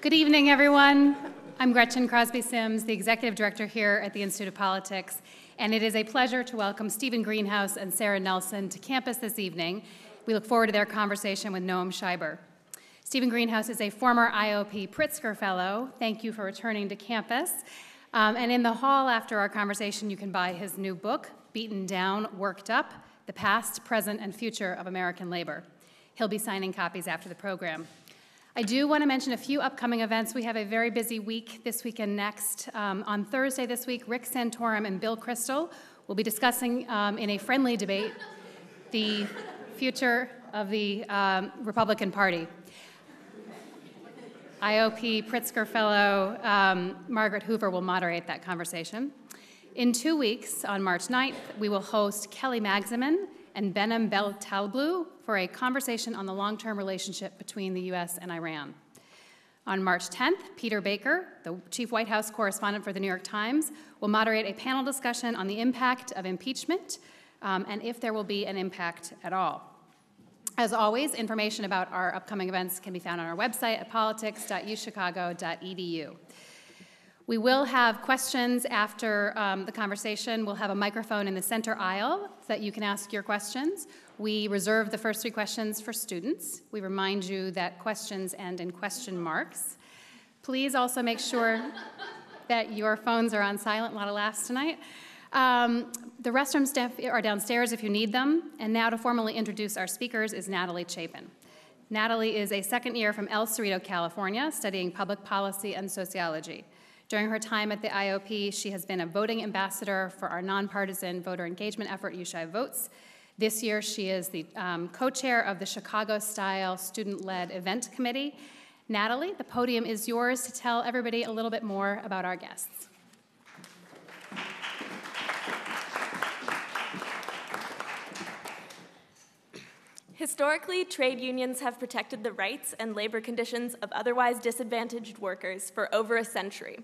Good evening, everyone. I'm Gretchen Crosby Sims, the Executive Director here at the Institute of Politics, and it is a pleasure to welcome Stephen Greenhouse and Sarah Nelson to campus this evening. We look forward to their conversation with Noam Scheiber. Stephen Greenhouse is a former IOP Pritzker Fellow. Thank you for returning to campus. Um, and in the hall after our conversation, you can buy his new book, Beaten Down, Worked Up The Past, Present, and Future of American Labor. He'll be signing copies after the program. I do want to mention a few upcoming events. We have a very busy week this week and next. Um, on Thursday this week, Rick Santorum and Bill Kristol will be discussing um, in a friendly debate the future of the um, Republican Party. IOP Pritzker Fellow um, Margaret Hoover will moderate that conversation. In two weeks, on March 9th, we will host Kelly Magsamen and Behnam Bel Beltalblou for a conversation on the long-term relationship between the U.S. and Iran. On March 10th, Peter Baker, the chief White House correspondent for the New York Times, will moderate a panel discussion on the impact of impeachment um, and if there will be an impact at all. As always, information about our upcoming events can be found on our website at politics.uchicago.edu. We will have questions after um, the conversation. We'll have a microphone in the center aisle so that you can ask your questions. We reserve the first three questions for students. We remind you that questions end in question marks. Please also make sure that your phones are on silent, a lot of laughs tonight. Um, the restroom staff are downstairs if you need them. And now to formally introduce our speakers is Natalie Chapin. Natalie is a second year from El Cerrito, California, studying public policy and sociology. During her time at the IOP, she has been a voting ambassador for our nonpartisan voter engagement effort, UCHI Votes. This year, she is the um, co chair of the Chicago Style Student Led Event Committee. Natalie, the podium is yours to tell everybody a little bit more about our guests. Historically, trade unions have protected the rights and labor conditions of otherwise disadvantaged workers for over a century.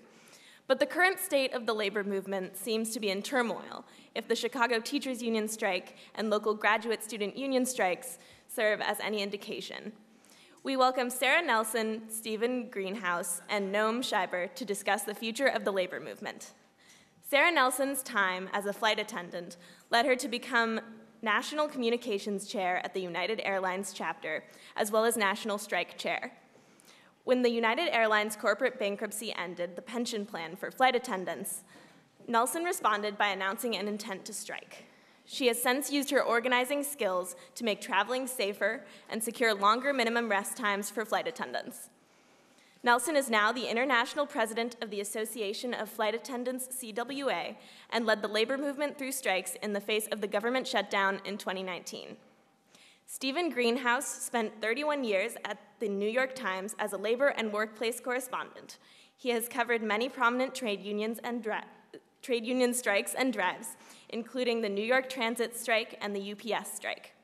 But the current state of the labor movement seems to be in turmoil if the Chicago Teachers Union strike and local graduate student union strikes serve as any indication. We welcome Sarah Nelson, Stephen Greenhouse, and Noam Scheiber to discuss the future of the labor movement. Sarah Nelson's time as a flight attendant led her to become National Communications Chair at the United Airlines chapter, as well as National Strike Chair. When the United Airlines corporate bankruptcy ended the pension plan for flight attendants, Nelson responded by announcing an intent to strike. She has since used her organizing skills to make traveling safer and secure longer minimum rest times for flight attendants. Nelson is now the international president of the Association of Flight Attendants CWA and led the labor movement through strikes in the face of the government shutdown in 2019. Stephen Greenhouse spent 31 years at the New York Times as a labor and workplace correspondent. He has covered many prominent trade unions and trade union strikes and drives, including the New York Transit strike and the UPS strike.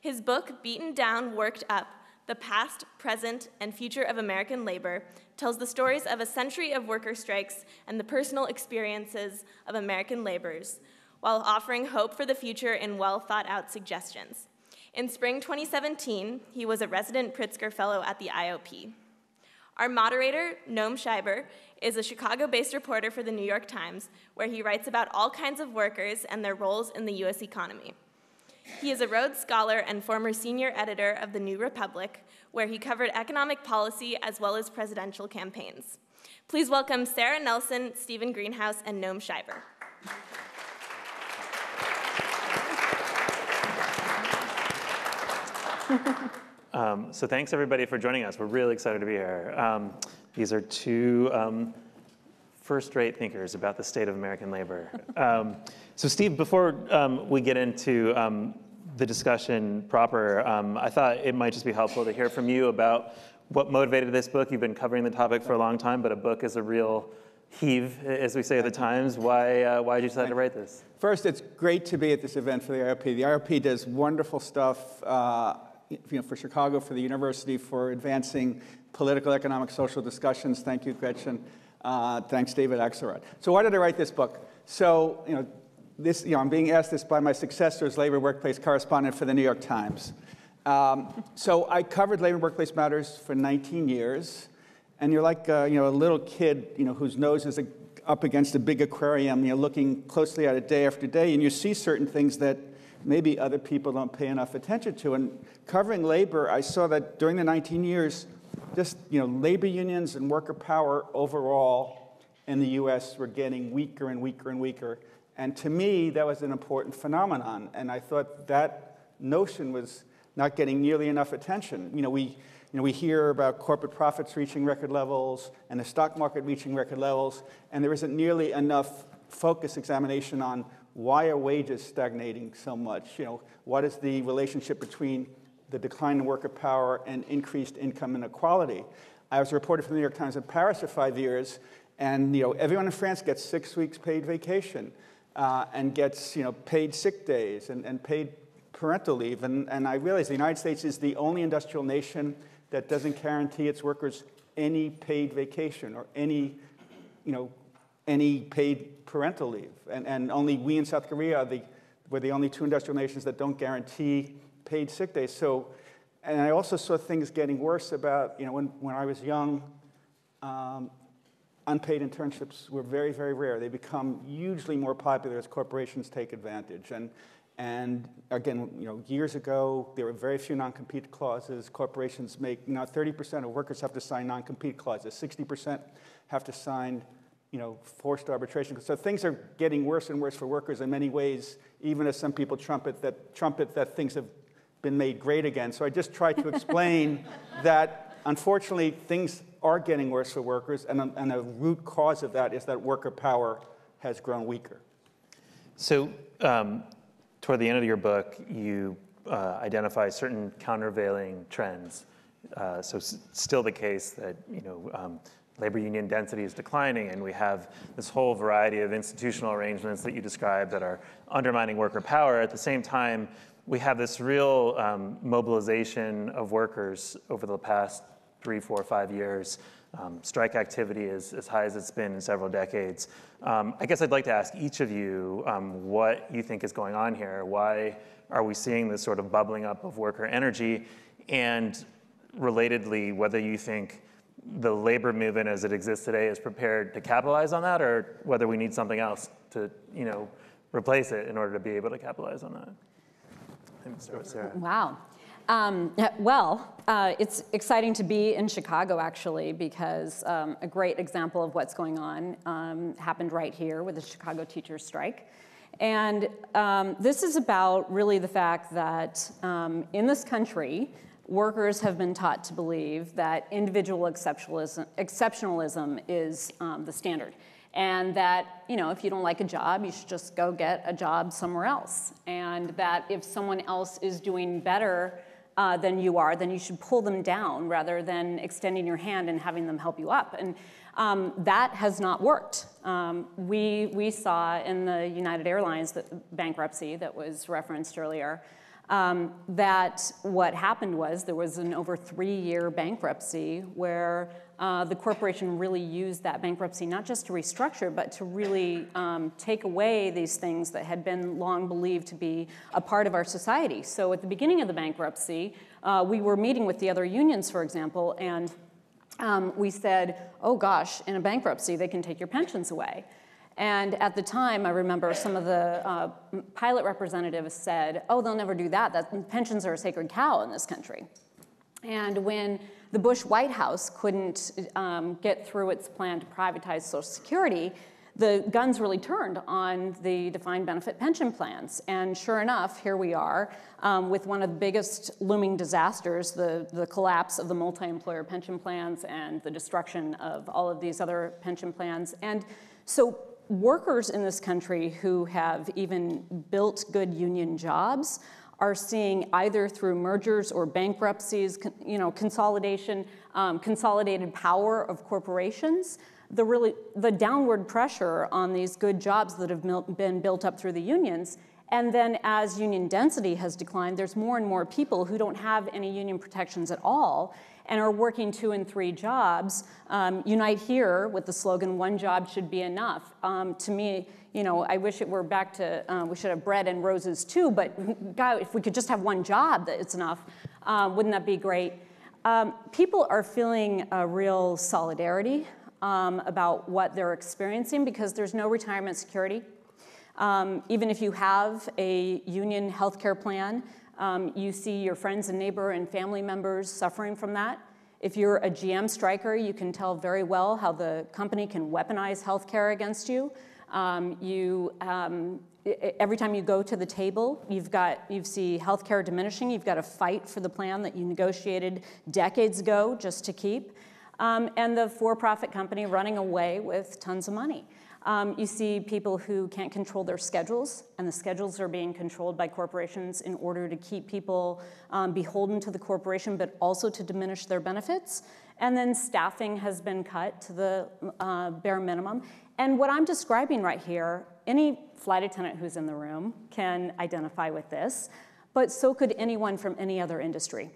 His book, Beaten Down, Worked Up, the Past, Present, and Future of American Labor tells the stories of a century of worker strikes and the personal experiences of American laborers, while offering hope for the future in well thought out suggestions. In spring 2017, he was a resident Pritzker Fellow at the IOP. Our moderator, Noam Scheiber, is a Chicago based reporter for the New York Times, where he writes about all kinds of workers and their roles in the US economy. He is a Rhodes Scholar and former senior editor of The New Republic, where he covered economic policy as well as presidential campaigns. Please welcome Sarah Nelson, Stephen Greenhouse, and Noam Scheiber. Um, so thanks everybody for joining us. We're really excited to be here. Um, these are two um, first-rate thinkers about the state of American labor. Um, so Steve, before um, we get into um, the discussion proper, um, I thought it might just be helpful to hear from you about what motivated this book. You've been covering the topic for a long time, but a book is a real heave, as we say at the Times. Why, uh, why did you decide to write this? First, it's great to be at this event for the IOP. The IOP does wonderful stuff uh, you know, for Chicago, for the university, for advancing political, economic, social discussions. Thank you, Gretchen. Uh, thanks, David Axelrod. So why did I write this book? So, you know, this, you know, I'm being asked this by my successor as labor workplace correspondent for the New York Times. Um, so I covered labor workplace matters for 19 years, and you're like uh, you know a little kid you know whose nose is a, up against a big aquarium, you know, looking closely at it day after day, and you see certain things that maybe other people don't pay enough attention to. And covering labor, I saw that during the 19 years, just you know, labor unions and worker power overall in the U.S. were getting weaker and weaker and weaker. And to me, that was an important phenomenon. And I thought that notion was not getting nearly enough attention. You know, we, you know, we hear about corporate profits reaching record levels and the stock market reaching record levels, and there isn't nearly enough focus examination on why are wages stagnating so much? You know, what is the relationship between the decline in worker power and increased income inequality? I was a reporter for the New York Times in Paris for five years, and you know, everyone in France gets six weeks paid vacation uh, and gets you know, paid sick days and, and paid parental leave. And, and I realize the United States is the only industrial nation that doesn't guarantee its workers any paid vacation or any you know, any paid parental leave. And, and only we in South Korea are the, we're the only two industrial nations that don't guarantee paid sick days. So, and I also saw things getting worse about, you know, when, when I was young, um, unpaid internships were very, very rare. They become hugely more popular as corporations take advantage. And, and again, you know, years ago, there were very few non-compete clauses. Corporations make, know, 30% of workers have to sign non-compete clauses. 60% have to sign you know, forced arbitration. So things are getting worse and worse for workers in many ways, even as some people trumpet that, trumpet that things have been made great again. So I just tried to explain that unfortunately things are getting worse for workers, and and a root cause of that is that worker power has grown weaker. So um, toward the end of your book, you uh, identify certain countervailing trends. Uh, so still the case that you know um, labor union density is declining, and we have this whole variety of institutional arrangements that you described that are undermining worker power. At the same time, we have this real um, mobilization of workers over the past three, four, five years. Um, strike activity is as high as it's been in several decades. Um, I guess I'd like to ask each of you um, what you think is going on here. Why are we seeing this sort of bubbling up of worker energy? And relatedly, whether you think the labor movement as it exists today is prepared to capitalize on that, or whether we need something else to, you know, replace it in order to be able to capitalize on that. Wow. Um, well, uh, it's exciting to be in Chicago actually because um, a great example of what's going on um, happened right here with the Chicago teachers strike. And um, this is about really the fact that um, in this country, workers have been taught to believe that individual exceptionalism, exceptionalism is um, the standard. And that, you know, if you don't like a job, you should just go get a job somewhere else. And that if someone else is doing better uh, than you are, then you should pull them down rather than extending your hand and having them help you up. And um, that has not worked. Um, we, we saw in the United Airlines bankruptcy that was referenced earlier, um, that what happened was there was an over three-year bankruptcy where uh, the corporation really used that bankruptcy not just to restructure, but to really um, take away these things that had been long believed to be a part of our society. So at the beginning of the bankruptcy, uh, we were meeting with the other unions, for example, and um, we said, oh gosh, in a bankruptcy, they can take your pensions away. And at the time, I remember some of the uh, pilot representatives said, oh, they'll never do that. that. Pensions are a sacred cow in this country. And when the Bush White House couldn't um, get through its plan to privatize Social Security, the guns really turned on the defined benefit pension plans. And sure enough, here we are um, with one of the biggest looming disasters, the, the collapse of the multi-employer pension plans and the destruction of all of these other pension plans. And so workers in this country who have even built good union jobs are seeing either through mergers or bankruptcies, you know, consolidation, um, consolidated power of corporations, the really the downward pressure on these good jobs that have been built up through the unions. And then as union density has declined, there's more and more people who don't have any union protections at all and are working two and three jobs um, unite here with the slogan, one job should be enough. Um, to me, you know, I wish it were back to, uh, we should have bread and roses too, but God, if we could just have one job that it's enough, uh, wouldn't that be great? Um, people are feeling a real solidarity um, about what they're experiencing because there's no retirement security. Um, even if you have a union healthcare plan, um, you see your friends and neighbor and family members suffering from that. If you're a GM striker, you can tell very well how the company can weaponize healthcare against you. Um, you um, every time you go to the table, you've got you see healthcare diminishing. You've got to fight for the plan that you negotiated decades ago just to keep, um, and the for-profit company running away with tons of money. Um, you see people who can't control their schedules, and the schedules are being controlled by corporations in order to keep people um, beholden to the corporation, but also to diminish their benefits. And then staffing has been cut to the uh, bare minimum. And what I'm describing right here, any flight attendant who's in the room can identify with this, but so could anyone from any other industry.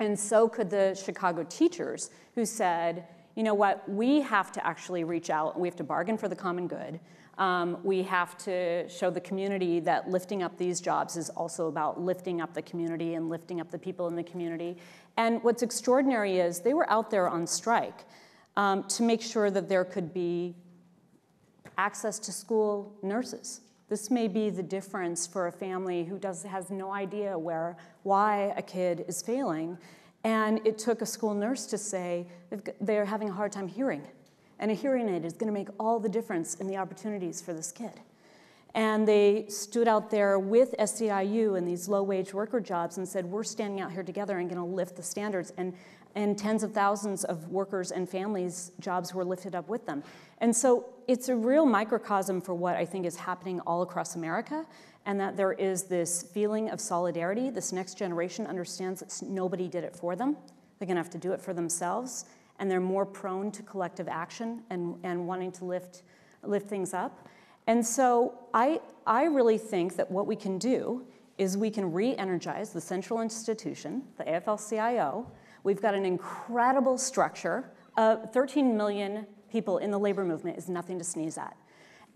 And so could the Chicago teachers who said, you know what, we have to actually reach out, and we have to bargain for the common good. Um, we have to show the community that lifting up these jobs is also about lifting up the community and lifting up the people in the community. And what's extraordinary is they were out there on strike um, to make sure that there could be access to school nurses. This may be the difference for a family who does, has no idea where, why a kid is failing and it took a school nurse to say they're having a hard time hearing. And a hearing aid is going to make all the difference in the opportunities for this kid. And they stood out there with SEIU and these low wage worker jobs and said, We're standing out here together and going to lift the standards. And, and tens of thousands of workers and families' jobs were lifted up with them. And so it's a real microcosm for what I think is happening all across America and that there is this feeling of solidarity. This next generation understands that nobody did it for them. They're going to have to do it for themselves, and they're more prone to collective action and, and wanting to lift, lift things up. And so I, I really think that what we can do is we can re energize the central institution, the AFL CIO. We've got an incredible structure. Uh, 13 million people in the labor movement is nothing to sneeze at.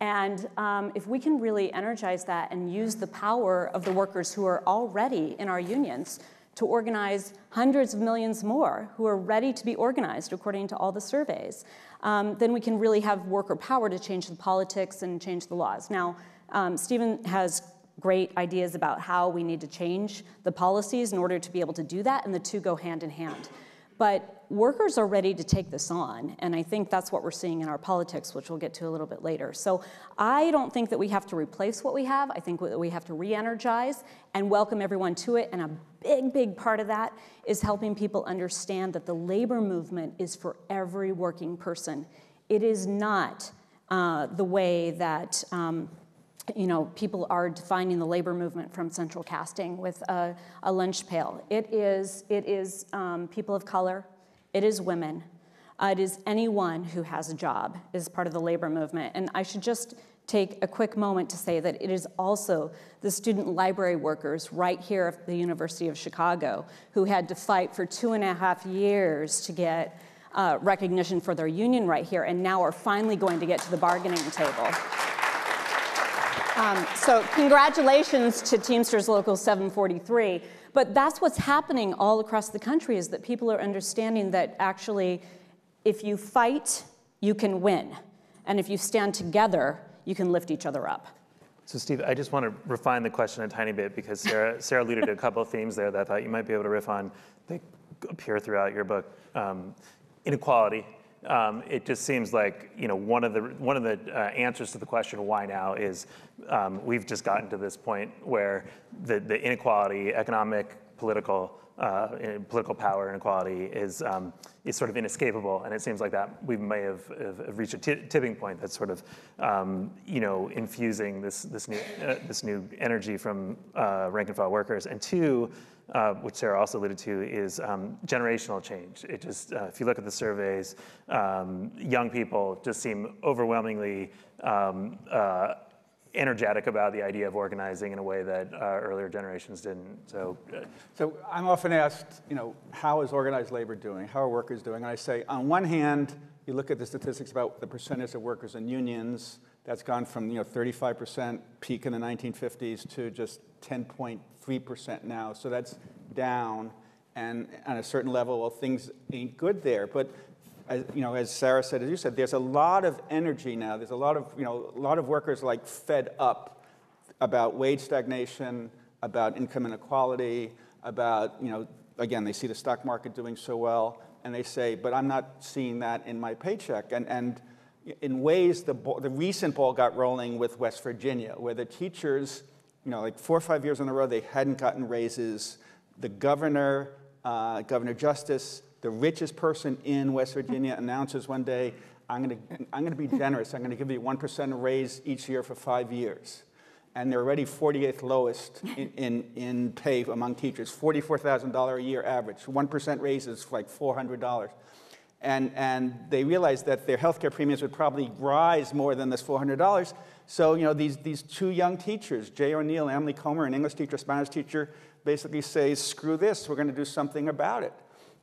And um, if we can really energize that and use the power of the workers who are already in our unions to organize hundreds of millions more who are ready to be organized according to all the surveys, um, then we can really have worker power to change the politics and change the laws. Now, um, Stephen has great ideas about how we need to change the policies in order to be able to do that, and the two go hand in hand. But workers are ready to take this on, and I think that's what we're seeing in our politics, which we'll get to a little bit later. So I don't think that we have to replace what we have. I think that we have to re energize and welcome everyone to it. And a big, big part of that is helping people understand that the labor movement is for every working person. It is not uh, the way that. Um, you know, people are defining the labor movement from central casting with a, a lunch pail. It is, it is um, people of color, it is women, uh, it is anyone who has a job is part of the labor movement. And I should just take a quick moment to say that it is also the student library workers right here at the University of Chicago who had to fight for two and a half years to get uh, recognition for their union right here and now are finally going to get to the bargaining table. Um, so congratulations to Teamsters Local 743. But that's what's happening all across the country is that people are understanding that actually if you fight, you can win. And if you stand together, you can lift each other up. So Steve, I just want to refine the question a tiny bit because Sarah, Sarah alluded to a couple of themes there that I thought you might be able to riff on. They appear throughout your book. Um, inequality, it just seems like you know one of the one of the uh, answers to the question why now is um, we've just gotten to this point where the, inequality, economic, political, uh, political power inequality is um, is sort of inescapable, and it seems like that we may have, reached a tipping point that's sort of um, you know infusing this this new uh, this new energy from rank and file workers, and two uh, which Sarah also alluded to, is um, generational change. It just, uh, if you look at the surveys, um, young people just seem overwhelmingly um, uh, energetic about the idea of organizing in a way that uh, earlier generations didn't. So, uh, so I'm often asked, you know, how is organized labor doing? How are workers doing? And I say, on one hand, you look at the statistics about the percentage of workers in unions. That's gone from you know 35% peak in the 1950s to just 10.3% now. So that's down. and on a certain level, well, things ain't good there. But as, you know, as Sarah said, as you said, there's a lot of energy now. There's a lot of, you know, a lot of workers like fed up about wage stagnation, about income inequality, about, you know, again, they see the stock market doing so well, and they say, but I'm not seeing that in my paycheck. And, and in ways, the, ball, the recent ball got rolling with West Virginia, where the teachers, you know, like four or five years in a row, they hadn't gotten raises. The governor, uh, Governor Justice, the richest person in West Virginia, announces one day, I'm going to I'm going to be generous. I'm going to give you 1% raise each year for five years. And they're already 48th lowest in, in, in pay among teachers, $44,000 a year average. 1% raise is like $400. And, and they realized that their healthcare premiums would probably rise more than this $400. So, you know, these, these two young teachers, Jay O'Neill, and Emily Comer, an English teacher, Spanish teacher, basically say, screw this, we're going to do something about it.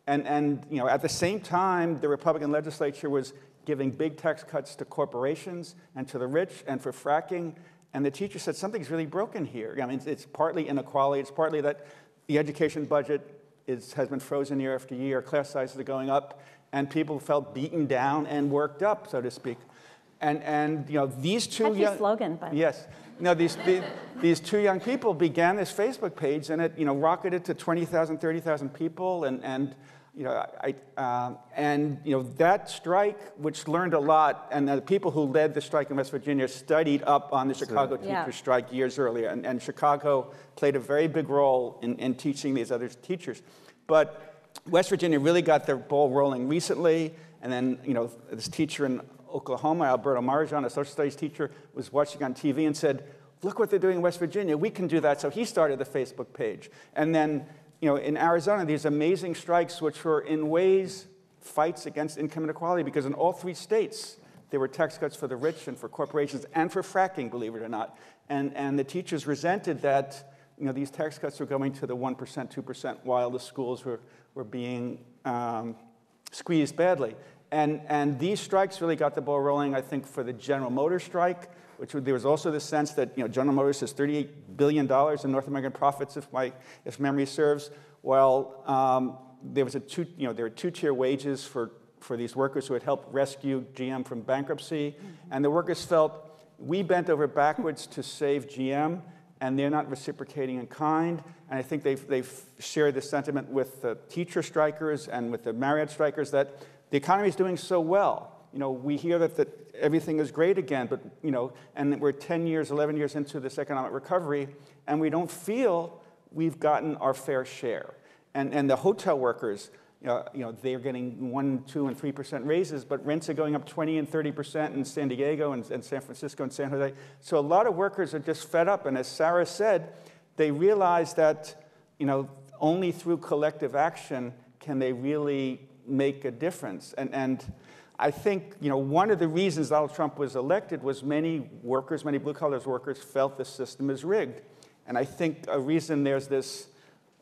And, and, you know, at the same time, the Republican legislature was giving big tax cuts to corporations and to the rich and for fracking. And the teacher said, something's really broken here. I mean, it's, it's partly inequality. It's partly that the education budget is, has been frozen year after year. Class sizes are going up and people felt beaten down and worked up, so to speak. And, and you know, these two Catchy young, slogan, but yes, no, these, these, these two young people began this Facebook page, and it you know rocketed to 20,000, 30,000 people, and, and you know, I, um, and you know that strike, which learned a lot, and the people who led the strike in West Virginia studied up on the Chicago teacher Yeah. strike years earlier, and, and Chicago played a very big role in, in teaching these other teachers. But West Virginia really got their ball rolling recently, and then you know this teacher in Oklahoma, Alberto Morejon, a social studies teacher, was watching on TV and said, "Look what they're doing in West Virginia. We can do that." So he started the Facebook page, and then you know in Arizona, these amazing strikes, which were in ways fights against income inequality, because in all three states there were tax cuts for the rich and for corporations and for fracking, believe it or not, and and the teachers resented that. You know, these tax cuts were going to the 1%, 2%, while the schools were, were being um, squeezed badly. And, and these strikes really got the ball rolling, I think, for the General Motors strike, which there was also the sense that you know, General Motors has $38 billion in North American profits, if, my, if memory serves. Well, um, there was a two, you know, there were two-tier wages for, for these workers who had helped rescue GM from bankruptcy. And the workers felt, we bent over backwards to save GM, and they're not reciprocating in kind. And I think they've, they've shared this sentiment with the teacher strikers and with the Marriott strikers that the economy is doing so well. You know, we hear that, that everything is great again, but, you know, and we're 10 years, 11 years into this economic recovery, and we don't feel we've gotten our fair share. And, and the hotel workers, know, you know, they're getting one, two, and three percent raises, but rents are going up 20 and 30 percent in San Diego and, and San Francisco and San Jose. So a lot of workers are just fed up. And as Sarah said, they realize that, you know, only through collective action can they really make a difference. And, and I think, you know, one of the reasons Donald Trump was elected was many workers, many blue collar workers felt the system is rigged. And I think a reason there's this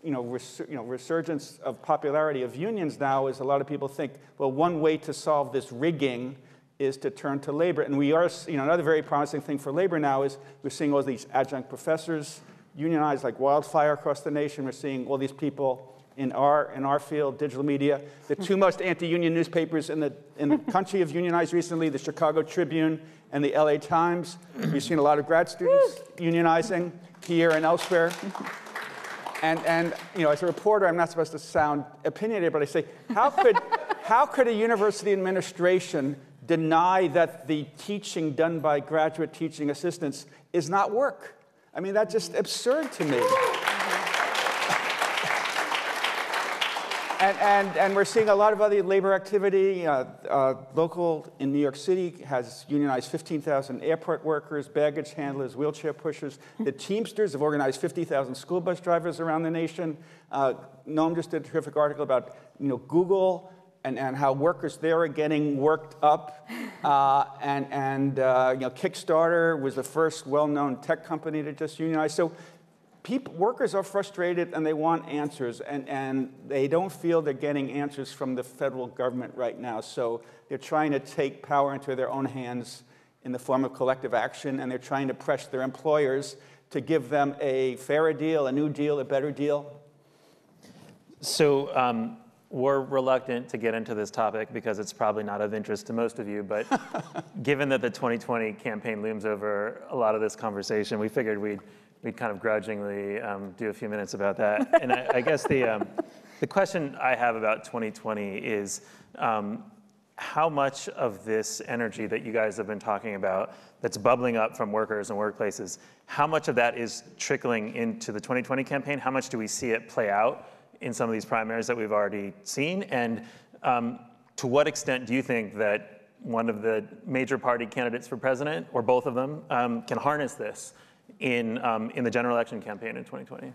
you know, you know, resurgence of popularity of unions now is a lot of people think, well, one way to solve this rigging is to turn to labor. And we are, you know, another very promising thing for labor now is we're seeing all these adjunct professors unionized like wildfire across the nation. We're seeing all these people in our, in our field, digital media. The two most anti-union newspapers in the, in the country have unionized recently, the Chicago Tribune and the LA Times. We've seen a lot of grad students unionizing here and elsewhere. And, and you know, as a reporter, I'm not supposed to sound opinionated, but I say, how could, how could a university administration deny that the teaching done by graduate teaching assistants is not work? I mean, that's just absurd to me. And, and, and we're seeing a lot of other labor activity. Uh, uh, local in New York City has unionized 15,000 airport workers, baggage handlers, wheelchair pushers. The Teamsters have organized 50,000 school bus drivers around the nation. Uh, Noam just did a terrific article about you know, Google and, and how workers there are getting worked up. Uh, and and uh, you know, Kickstarter was the first well-known tech company to just unionize. So people, workers are frustrated and they want answers, and, and they don't feel they're getting answers from the federal government right now. So they're trying to take power into their own hands in the form of collective action, and they're trying to press their employers to give them a fairer deal, a new deal, a better deal. So um, we're reluctant to get into this topic because it's probably not of interest to most of you. But given that the 2020 campaign looms over a lot of this conversation, we figured we'd we'd kind of grudgingly um, do a few minutes about that. and I, I guess the um, the question I have about 2020 is. Um, how much of this energy that you guys have been talking about that's bubbling up from workers and workplaces, how much of that is trickling into the 2020 campaign? How much do we see it play out in some of these primaries that we've already seen? And um, to what extent do you think that one of the major party candidates for president, or both of them, um, can harness this in, um, in the general election campaign in 2020?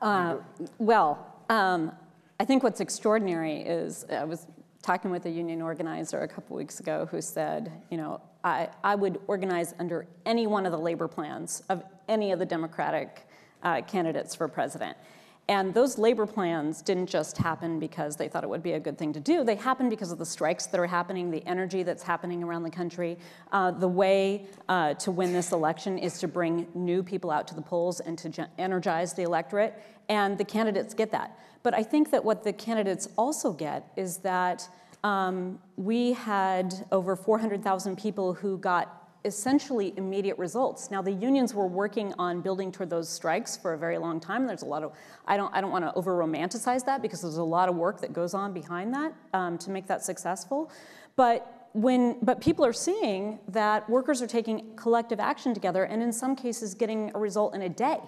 Uh, well, um, I think what's extraordinary is I was talking with a union organizer a couple weeks ago who said, you know, I, I would organize under any one of the labor plans of any of the Democratic uh, candidates for president. And those labor plans didn't just happen because they thought it would be a good thing to do. They happened because of the strikes that are happening, the energy that's happening around the country. Uh, the way uh, to win this election is to bring new people out to the polls and to energize the electorate. And the candidates get that. But I think that what the candidates also get is that um, we had over 400,000 people who got essentially immediate results. Now the unions were working on building toward those strikes for a very long time. There's a lot of I don't I don't want to over romanticize that because there's a lot of work that goes on behind that um, to make that successful. But when but people are seeing that workers are taking collective action together and in some cases getting a result in a day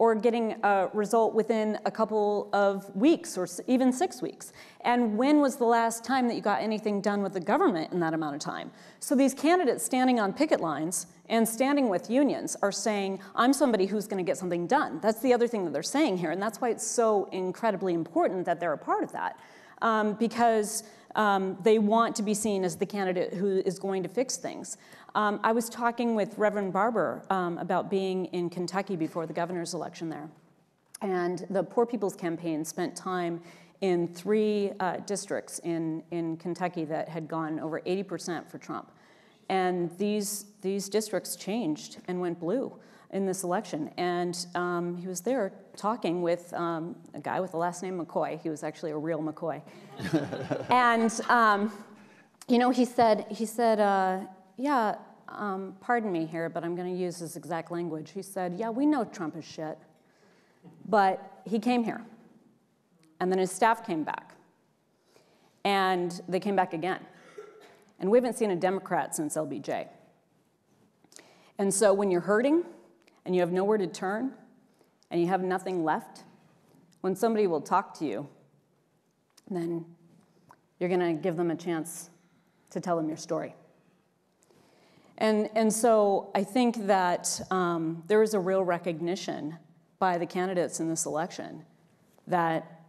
or getting a result within a couple of weeks or even six weeks. And when was the last time that you got anything done with the government in that amount of time? So these candidates standing on picket lines and standing with unions are saying, I'm somebody who's going to get something done. That's the other thing that they're saying here. And that's why it's so incredibly important that they're a part of that. Um, because um, they want to be seen as the candidate who is going to fix things. Um, I was talking with Reverend Barber um, about being in Kentucky before the governor's election there. And the Poor People's Campaign spent time in three uh, districts in, in Kentucky that had gone over 80% for Trump. And these, these districts changed and went blue in this election. And um, he was there talking with um, a guy with the last name McCoy. He was actually a real McCoy. and, um, you know, he said, he said, uh, yeah, um, pardon me here, but I'm going to use his exact language. He said, yeah, we know Trump is shit. But he came here. And then his staff came back. And they came back again. And we haven't seen a Democrat since LBJ. And so when you're hurting, and you have nowhere to turn and you have nothing left, when somebody will talk to you, then you're going to give them a chance to tell them your story. And, and so I think that um, there is a real recognition by the candidates in this election that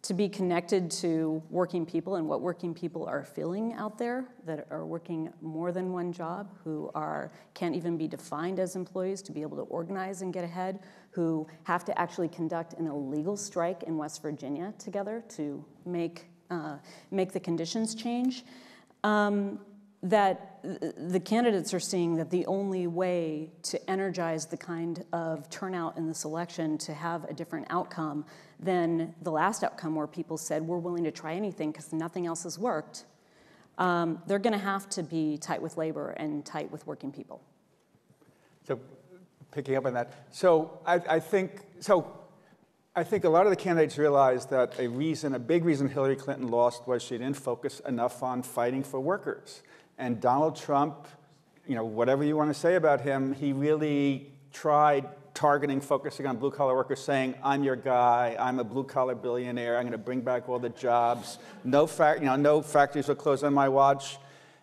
to be connected to working people and what working people are feeling out there that are working more than one job, who are can't even be defined as employees to be able to organize and get ahead, who have to actually conduct an illegal strike in West Virginia together to make uh, make the conditions change. Um, that the candidates are seeing that the only way to energize the kind of turnout in this election to have a different outcome than the last outcome where people said we're willing to try anything because nothing else has worked um, they're going to have to be tight with labor and tight with working people so picking up on that so i, I think so I think a lot of the candidates realized that a reason, a big reason Hillary Clinton lost was she didn't focus enough on fighting for workers. And Donald Trump, you know, whatever you want to say about him, he really tried targeting, focusing on blue collar workers, saying, I'm your guy, I'm a blue collar billionaire, I'm going to bring back all the jobs. No, fact, you know, no factories will close on my watch.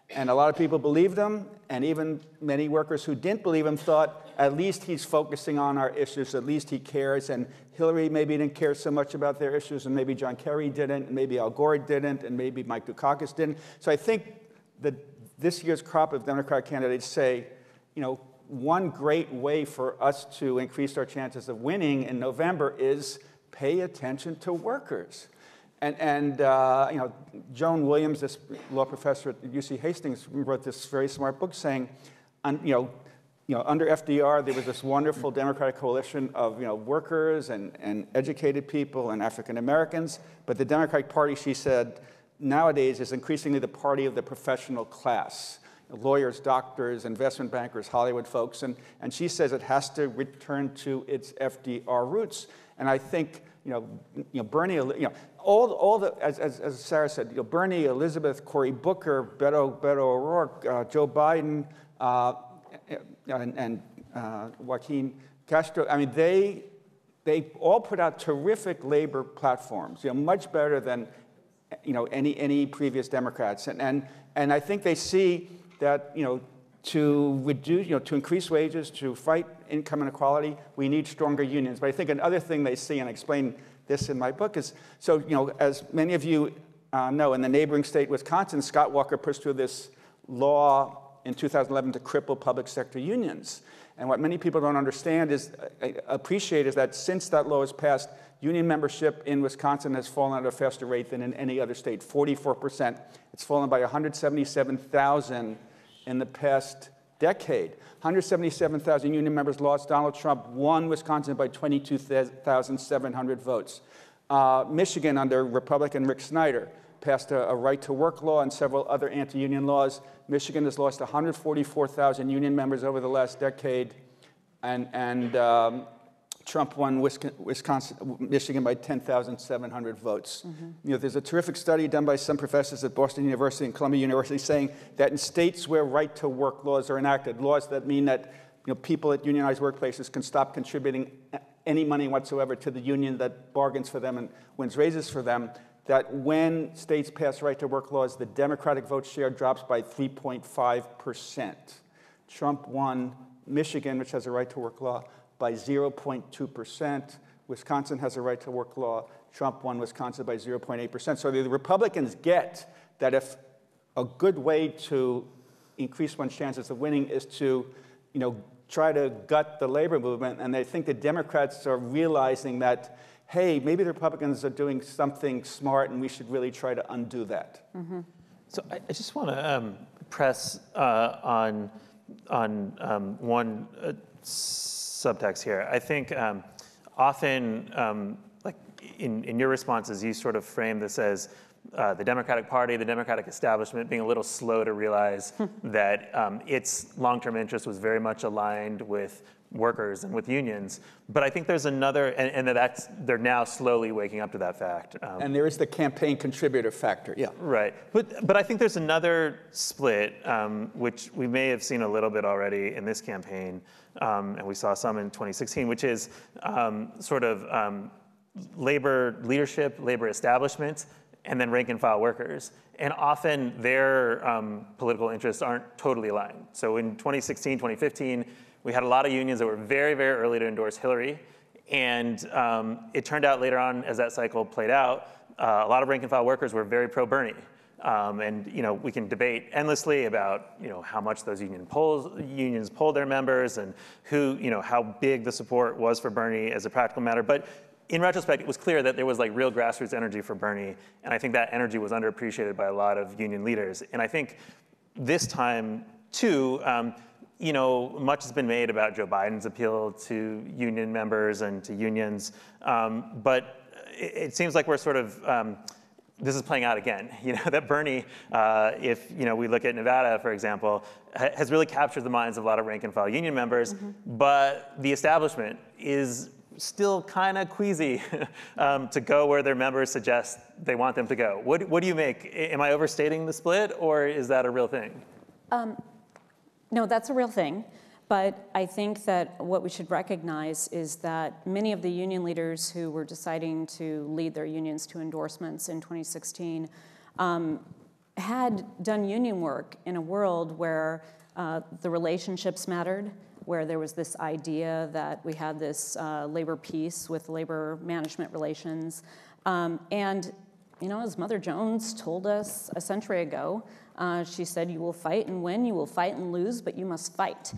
And a lot of people believed him, and even many workers who didn't believe him thought, at least he's focusing on our issues, at least he cares. And Hillary maybe didn't care so much about their issues, and maybe John Kerry didn't, and maybe Al Gore didn't, and maybe Mike Dukakis didn't. So I think the this year's crop of Democrat candidates say, you know, one great way for us to increase our chances of winning in November is pay attention to workers. And, and uh, you know, Joan Williams, this law professor at UC Hastings, wrote this very smart book saying, you know, you know, under FDR, there was this wonderful Democratic coalition of, you know, workers and, and educated people and African Americans. But the Democratic Party, she said, nowadays is increasingly the party of the professional class lawyers, doctors, investment bankers, Hollywood folks. And, and she says it has to return to its FDR roots. And I think, you know, you know Bernie, you know, all, all the, as, as, as Sarah said, you know, Bernie, Elizabeth, Cory Booker, Beto, Beto O'Rourke, uh, Joe Biden, uh, and, and uh, Joaquin Castro, I mean, they, they all put out terrific labor platforms, you know, much better than you know, any, any previous Democrats. And, and, and I think they see that, you know, to reduce, you know, to increase wages, to fight income inequality, we need stronger unions. But I think another thing they see, and I explain this in my book, is so, you know, as many of you uh, know, in the neighboring state, Wisconsin, Scott Walker pushed through this law in 2011 to cripple public sector unions. And what many people don't understand is, uh, appreciate is that since that law was passed, union membership in Wisconsin has fallen at a faster rate than in any other state, 44%. It's fallen by 177,000 in the past decade. 177,000 union members lost. Donald Trump won Wisconsin by 22,700 votes. Uh, Michigan, under Republican Rick Snyder, passed a, a right to work law and several other anti union laws. Michigan has lost 144,000 union members over the last decade. And, and um, Trump won Wisconsin, Michigan by 10,700 votes. Mm-hmm. You know, there's a terrific study done by some professors at Boston University and Columbia University saying that in states where right to work laws are enacted, laws that mean that you know, people at unionized workplaces can stop contributing any money whatsoever to the union that bargains for them and wins raises for them, that when states pass right to work laws, the Democratic vote share drops by 3.5%. Trump won Michigan, which has a right to work law, by 0.2%. Wisconsin has a right to work law. Trump won Wisconsin by 0.8%. So the Republicans get that if a good way to increase one's chances of winning is to, you know, try to gut the labor movement, and they think the Democrats are realizing that, hey, maybe the Republicans are doing something smart, and we should really try to undo that. Mm-hmm. So I, I, just want to um, press uh, on on um, one. Uh, subtext here. I think um, often, um, like in, in your responses, you sort of frame this as uh, the Democratic Party, the Democratic establishment being a little slow to realize that um, its long-term interest was very much aligned with workers and with unions. But I think there's another, and, and that's they're now slowly waking up to that fact. Um, and there is the campaign contributor factor, yeah. Right, but but I think there's another split, um, which we may have seen a little bit already in this campaign, um, and we saw some in 2016, which is um, sort of um, labor leadership, labor establishment, and then rank and file workers. And often their um, political interests aren't totally aligned. So in 2016, 2015, we had a lot of unions that were very, very early to endorse Hillary. And um, it turned out later on, as that cycle played out, uh, a lot of rank and file workers were very pro Bernie. Um, and you know we can debate endlessly about you know how much those union polls, unions polled their members and who you know how big the support was for Bernie as a practical matter. But in retrospect, it was clear that there was like real grassroots energy for Bernie, and I think that energy was underappreciated by a lot of union leaders. And I think this time too, um, you know, much has been made about Joe Biden's appeal to union members and to unions, um, but it, it, seems like we're sort of um, this is playing out again. You know that Bernie, uh, if you know we look at Nevada, for example, ha- has really captured the minds of a lot of rank and file union members, mm-hmm. but the establishment is still kind of queasy um, to go where their members suggest they want them to go. What, what do you make? Am I overstating the split, or is that a real thing? Um, no, that's a real thing. But I think that what we should recognize is that many of the union leaders who were deciding to lead their unions to endorsements in 2016 um, had done union work in a world where uh, the relationships mattered, where there was this idea that we had this uh, labor peace with labor management relations. Um, and, you know, as Mother Jones told us a century ago, uh, she said, You will fight and win, you will fight and lose, but you must fight.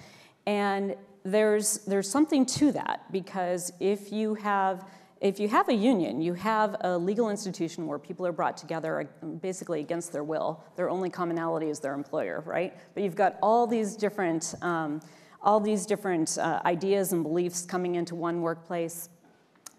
And there's, there's something to that because if you have if you have a union, you have a legal institution where people are brought together basically against their will. Their only commonality is their employer, right? But you've got all these different, um, all these different uh, ideas and beliefs coming into one workplace.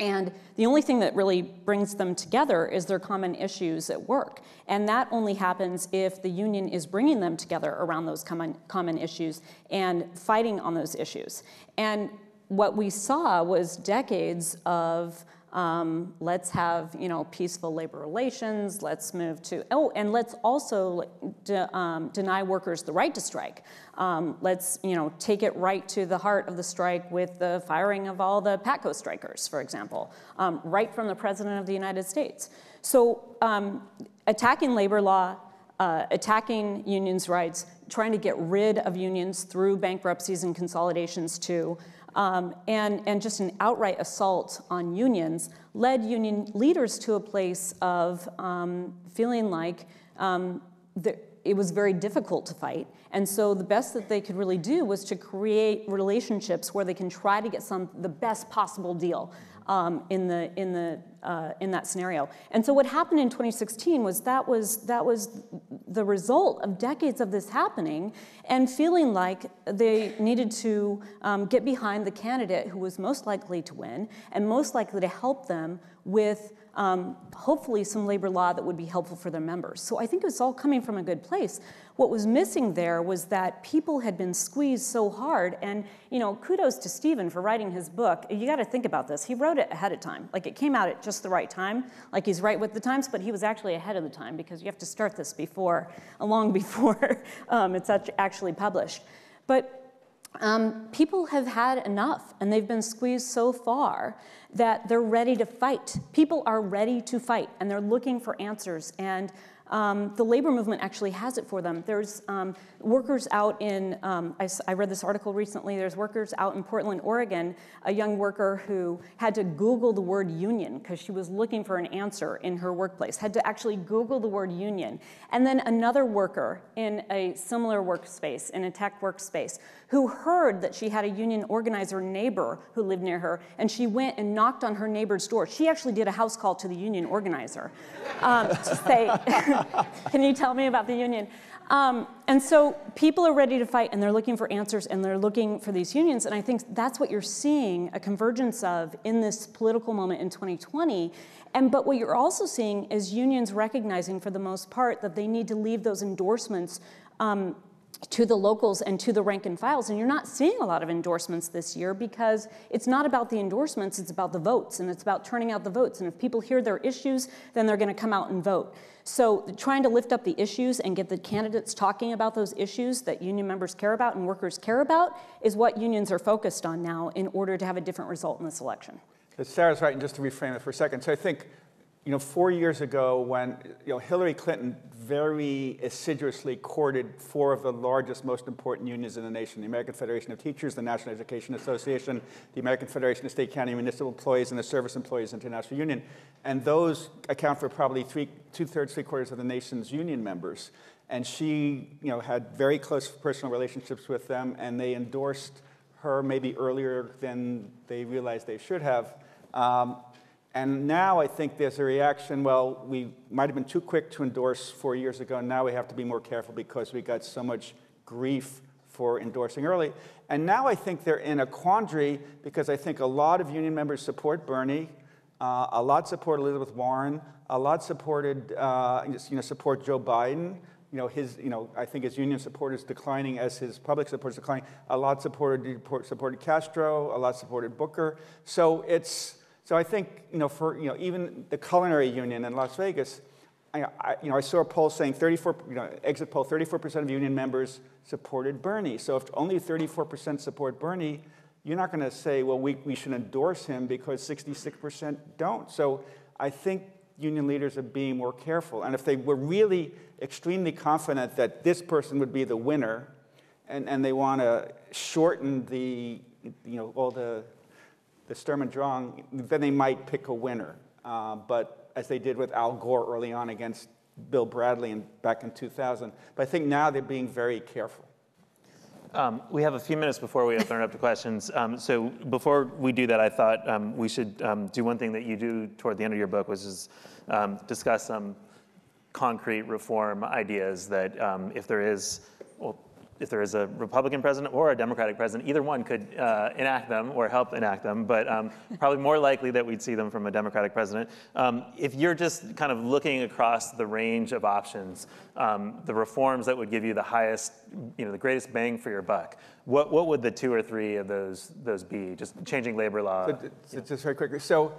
And the only thing that really brings them together is their common issues at work. And that only happens if the union is bringing them together around those common, common issues and fighting on those issues. And what we saw was decades of um, let's have you know peaceful labor relations. Let's move to oh, and let's also de, um, deny workers the right to strike. Um, let's you know take it right to the heart of the strike with the firing of all the PATCO strikers, for example, um, right from the president of the United States. So um, attacking labor law, uh, attacking unions' rights, trying to get rid of unions through bankruptcies and consolidations too um, and, and just an outright assault on unions led union leaders to a place of um, feeling like um, the, it was very difficult to fight. And so the best that they could really do was to create relationships where they can try to get some the best possible deal um, in, the, in, the, uh, in that scenario. And so what happened in 2016 was that, was that was the result of decades of this happening and feeling like they needed to um, get behind the candidate who was most likely to win and most likely to help them with um, hopefully some labor law that would be helpful for their members. So I think it was all coming from a good place. What was missing there was that people had been squeezed so hard, and you know, kudos to Steven for writing his book. You got to think about this. He wrote it ahead of time, like it came out at just the right time, like he's right with the times, but he was actually ahead of the time because you have to start this before, long before um, it's actually published. But um, people have had enough and they've been squeezed so far that they're ready to fight. People are ready to fight and they're looking for answers. And um, the labor movement actually has it for them. There's um, workers out in, um, I, I, read this article recently, there's workers out in Portland, Oregon, a young worker who had to Google the word union because she was looking for an answer in her workplace, had to actually Google the word union. And then another worker in a similar workspace, in a tech workspace, who heard that she had a union organizer neighbor who lived near her, and she went and knocked on her neighbor's door. She actually did a house call to the union organizer um, to say, Can you tell me about the union? Um, and so people are ready to fight and they're looking for answers and they're looking for these unions. And I think that's what you're seeing a convergence of in this political moment in 2020. And but what you're also seeing is unions recognizing for the most part that they need to leave those endorsements um, to the locals and to the rank and files. And you're not seeing a lot of endorsements this year because it's not about the endorsements, it's about the votes and it's about turning out the votes. And if people hear their issues, then they're going to come out and vote. So trying to lift up the issues and get the candidates talking about those issues that union members care about and workers care about is what unions are focused on now in order to have a different result in this election. Sarah's right, and just to reframe it for a second. So I think you know, four years ago when you know, Hillary Clinton very assiduously courted four of the largest, most important unions in the nation, the American Federation of Teachers, the National Education Association, the American Federation of State, County, Municipal Employees, and the Service Employees International Union. And those account for probably three, two-thirds, three-quarters of the nation's union members. And she you know, had very close personal relationships with them, and they endorsed her maybe earlier than they realized they should have. Um, and now I think there's a reaction, well, we might have been too quick to endorse four years ago. and Now we have to be more careful because we got so much grief for endorsing early. And now I think they're in a quandary because I think a lot of union members support Bernie, uh, a lot support Elizabeth Warren, a lot supported, uh, you know, support Joe Biden. You know, his, you know, I think his union support is declining as his public support is declining. A lot supported, supported Castro, a lot supported Booker. So it's, so I think, you know, for, you know, even the culinary union in Las Vegas, I, I, you know, I saw a poll saying 34, you know, exit poll, 34% of union members supported Bernie. So if only 34% support Bernie, you're not going to say, well, we, we should endorse him because 66% don't. So I think union leaders are being more careful. And if they were really extremely confident that this person would be the winner, and, and they want to shorten the, you know, all the the Sturm und Drang, then they might pick a winner. Uh, but as they did with Al Gore early on against Bill Bradley in, back in 2000. But I think now they're being very careful. Um, we have a few minutes before we open up to questions. Um, so before we do that, I thought um, we should um, do one thing that you do toward the end of your book, which is um, discuss some concrete reform ideas that um, if there is, well, if there is a Republican president or a Democratic president, either one could uh, enact them or help enact them, but um, probably more likely that we'd see them from a Democratic president. Um, if you're just kind of looking across the range of options, um, the reforms that would give you the highest, you know, the greatest bang for your buck, what, what would the two or three of those, those be? Just changing labor law? So, so just very quickly. So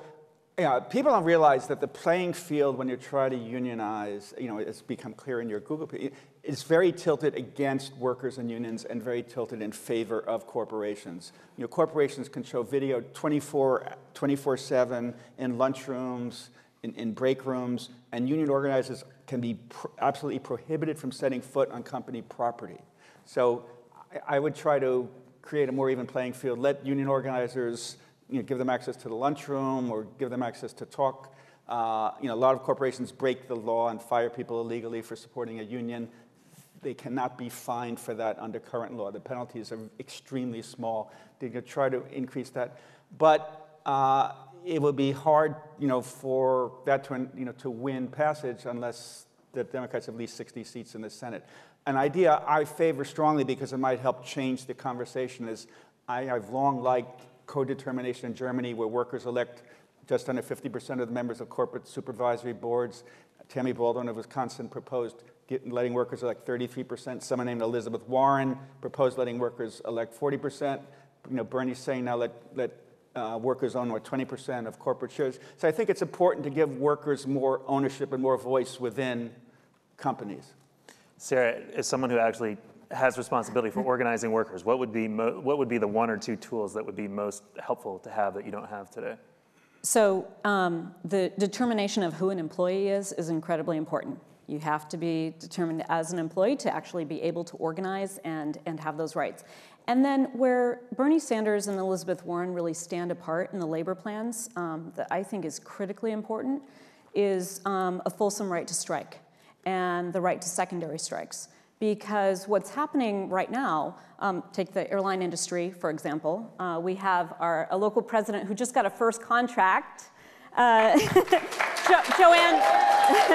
yeah, people don't realize that the playing field when you try to unionize, you know, it's become clear in your Google, it's very tilted against workers and unions and very tilted in favor of corporations. You know, corporations can show video 24, 24-7 in lunchrooms, in, in break rooms, and union organizers can be absolutely prohibited from setting foot on company property. So I, I would try to create a more even playing field, let union organizers you know, give them access to the lunchroom or give them access to talk. Uh, you know, a lot of corporations break the law and fire people illegally for supporting a union. They cannot be fined for that under current law. The penalties are extremely small. They could try to increase that. But uh, it would be hard, you know, for that to, you know, to win passage unless the Democrats have at least 60 seats in the Senate. An idea I favor strongly because it might help change the conversation is I have long liked co-determination in Germany where workers elect just under 50% of the members of corporate supervisory boards. Tammy Baldwin of Wisconsin proposed letting workers elect 33%. Someone named Elizabeth Warren proposed letting workers elect 40%. You know, Bernie's saying now let, let uh, workers own what 20% of corporate shares. So I think it's important to give workers more ownership and more voice within companies. Sarah, as someone who actually has responsibility for organizing workers, what would be what would be the one or two tools that would be most helpful to have that you don't have today? So um, the determination of who an employee is is incredibly important. You have to be determined as an employee to actually be able to organize and, and have those rights. And then where Bernie Sanders and Elizabeth Warren really stand apart in the labor plans um, that I think is critically important is um, a fulsome right to strike and the right to secondary strikes because what's happening right now, um, take the airline industry, for example. Uh, we have our, a local president who just got a first contract. Uh, jo Joanne,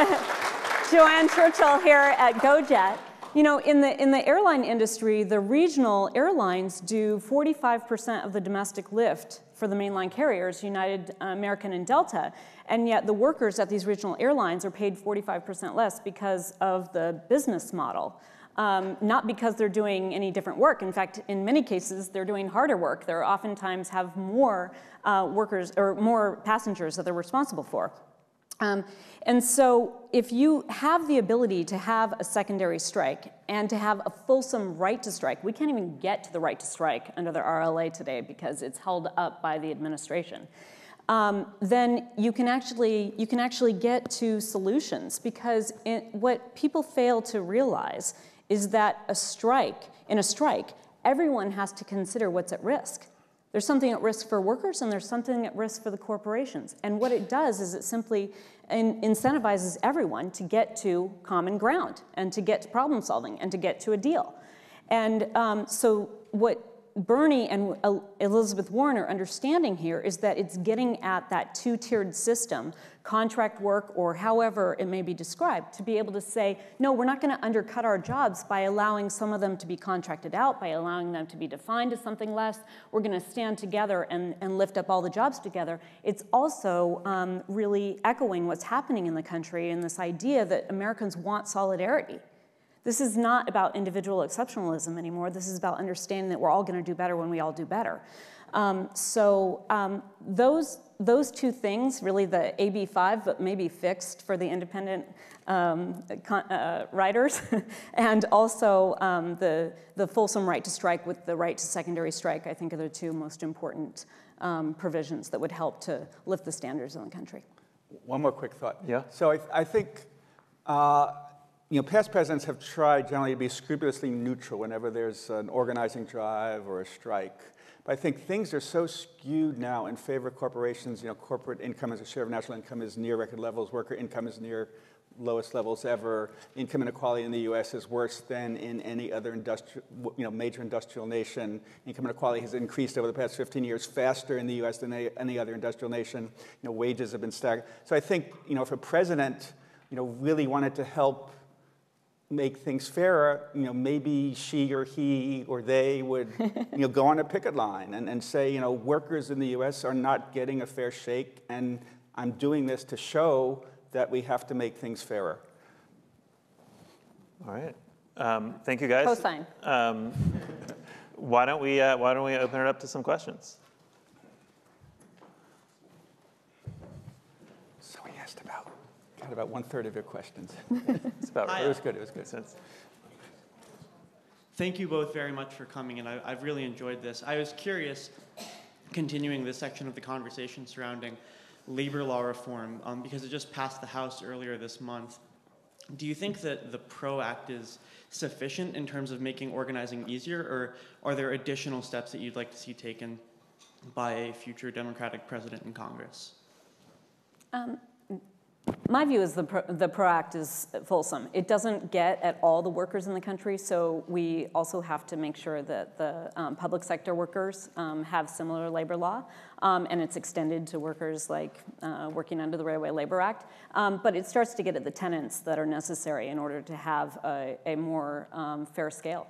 Joanne Churchill here at GoJet. You know, in the, in the airline industry, the regional airlines do 45% of the domestic lift for the mainline carriers, United, uh, American, and Delta. And yet the workers at these regional airlines are paid 45% less because of the business model um, not because they're doing any different work. In fact, in many cases, they're doing harder work. They oftentimes have more uh, workers or more passengers that they're responsible for. Um, and so if you have the ability to have a secondary strike and to have a fulsome right to strike, we can't even get to the right to strike under the RLA today because it's held up by the administration. Um, then you can actually you can actually get to solutions because it, what people fail to realize is that a strike, in a strike, everyone has to consider what's at risk. There's something at risk for workers and there's something at risk for the corporations. And what it does is it simply in incentivizes everyone to get to common ground and to get to problem solving and to get to a deal. And um, so what Bernie and Elizabeth Warren are understanding here is that it's getting at that two-tiered system, contract work or however it may be described, to be able to say, no, we're not going to undercut our jobs by allowing some of them to be contracted out, by allowing them to be defined as something less. We're going to stand together and, and lift up all the jobs together. It's also um, really echoing what's happening in the country and this idea that Americans want solidarity. This is not about individual exceptionalism anymore. This is about understanding that we're all going to do better when we all do better. Um, so um, those, those two things, really the AB5, but maybe fixed for the independent um, uh, writers, and also um, the, the fulsome right to strike with the right to secondary strike, I think are the two most important um, provisions that would help to lift the standards in the country. One more quick thought. Yeah. So I, I think uh, you know, past presidents have tried generally to be scrupulously neutral whenever there's an organizing drive or a strike. But I think things are so skewed now in favor of corporations. You know, corporate income as a share of national income is near record levels. Worker income is near lowest levels ever. Income inequality in the U.S. is worse than in any other industrial, you know, major industrial nation. Income inequality has increased over the past 15 years faster in the U.S. than any, other industrial nation. You know, wages have been stagnant. So I think, you know, if a president, you know, really wanted to help make things fairer, you know, maybe she or he or they would, you know, go on a picket line and, and say, you know, workers in the U.S. are not getting a fair shake, and I'm doing this to show that we have to make things fairer. All right. Um, thank you, guys. Cosign. Um, why don't we uh, Why don't we open it up to some questions? So we asked about, got about one third of your questions. It's about It was good. It was good. Since- Thank you both very much for coming, and I, I've really enjoyed this. I was curious, continuing this section of the conversation surrounding labor law reform, um, because it just passed the House earlier this month. Do you think that the PRO Act is sufficient in terms of making organizing easier, or are there additional steps that you'd like to see taken by a future Democratic president in Congress? My view is the Pro, the is fulsome. It doesn't get at all the workers in the country, so we also have to make sure that the um, public sector workers um, have similar labor law, um, and it's extended to workers like uh, working under the Railway Labor Act. Um, but it starts to get at the tenants that are necessary in order to have a, a more um, fair scale.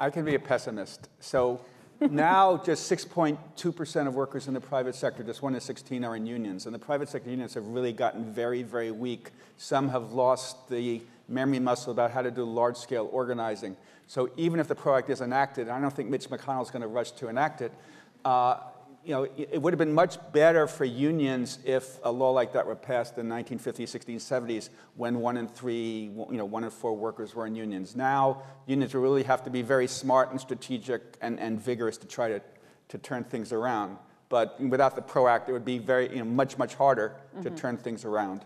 I can be a pessimist. So now, just 6.2% of workers in the private sector, just 1 in 16 are in unions. And the private sector unions have really gotten very, very weak. Some have lost the memory muscle about how to do large scale organizing. So even if the PRO Act is enacted, I don't think Mitch McConnell is going to rush to enact it. Uh, you know, it it would have been much better for unions if a law like that were passed in 1950s, 60s, 70s, when one in three, you know, one in four workers were in unions. Now, unions really have to be very smart and strategic and, and vigorous to try to, to turn things around. But without the PRO Act, it would be very, you know, much, much harder to turn things around.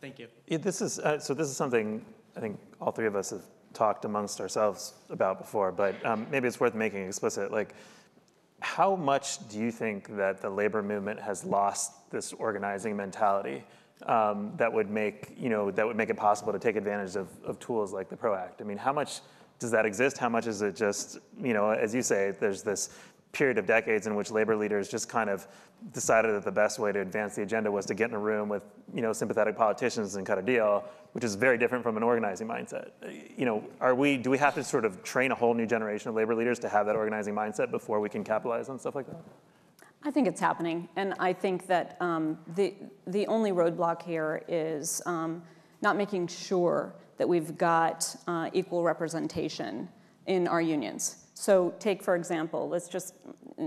Thank you. Yeah, this is uh, so. This is something I think all three of us have talked amongst ourselves about before, but um, maybe it's worth making explicit. Like, how much do you think that the labor movement has lost this organizing mentality um, that would make you know that would make it possible to take advantage of, of tools like the PRO Act? I mean, how much does that exist? How much is it just you know, as you say, there's this period of decades in which labor leaders just kind of decided that the best way to advance the agenda was to get in a room with you know sympathetic politicians and cut a deal, which is very different from an organizing mindset. You know, are we do we have to sort of train a whole new generation of labor leaders to have that organizing mindset before we can capitalize on stuff like that? I think it's happening, and I think that um, the the only roadblock here is um, not making sure that we've got uh, equal representation in our unions. So, take for example, let's just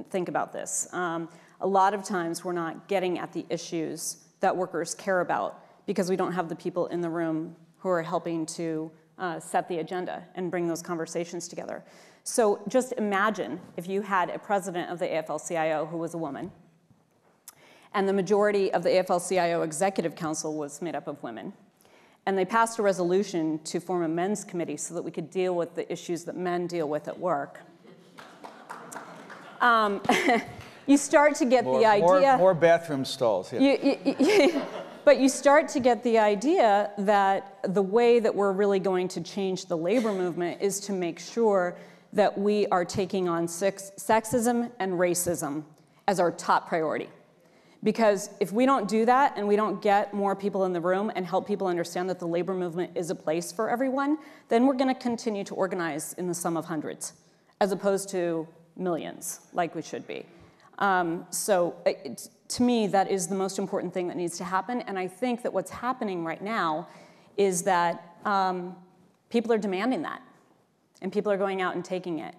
think about this. Um, a lot of times, we're not getting at the issues that workers care about because we don't have the people in the room who are helping to uh, set the agenda and bring those conversations together. So just imagine if you had a president of the AFL-CIO who was a woman, and the majority of the AFL-CIO Executive Council was made up of women, and they passed a resolution to form a men's committee so that we could deal with the issues that men deal with at work. Um, you start to get More, the idea. more, more bathroom stalls. Yeah. You- you- you- but you start to get the idea that the way that we're really going to change the labor movement is to make sure that we are taking on sex, sexism and racism as our top priority. Because if we don't do that and we don't get more people in the room and help people understand that the labor movement is a place for everyone, then we're going to continue to organize in the sum of hundreds as opposed to millions like we should be. Um, so it, to me, that is the most important thing that needs to happen. And I think that what's happening right now is that um, people are demanding that. And people are going out and taking it.